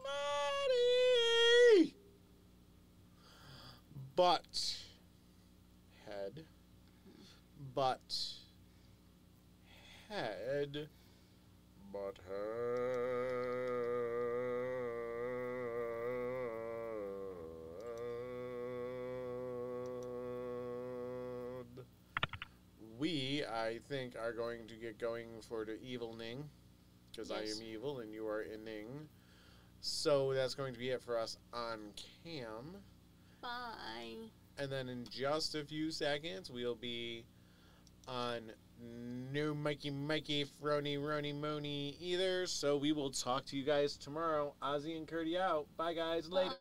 Marty. But. Head. But. Head. But head. We, I think, are going to get going for the evening because I am evil and you are in Ning, So that's going to be it for us on cam. Bye. And then in just a few seconds, we'll be on no Mikey Mikey Frony Rony Moni either. So we will talk to you guys tomorrow. Ozzy and Curdy out. Bye, guys. Later. Bye.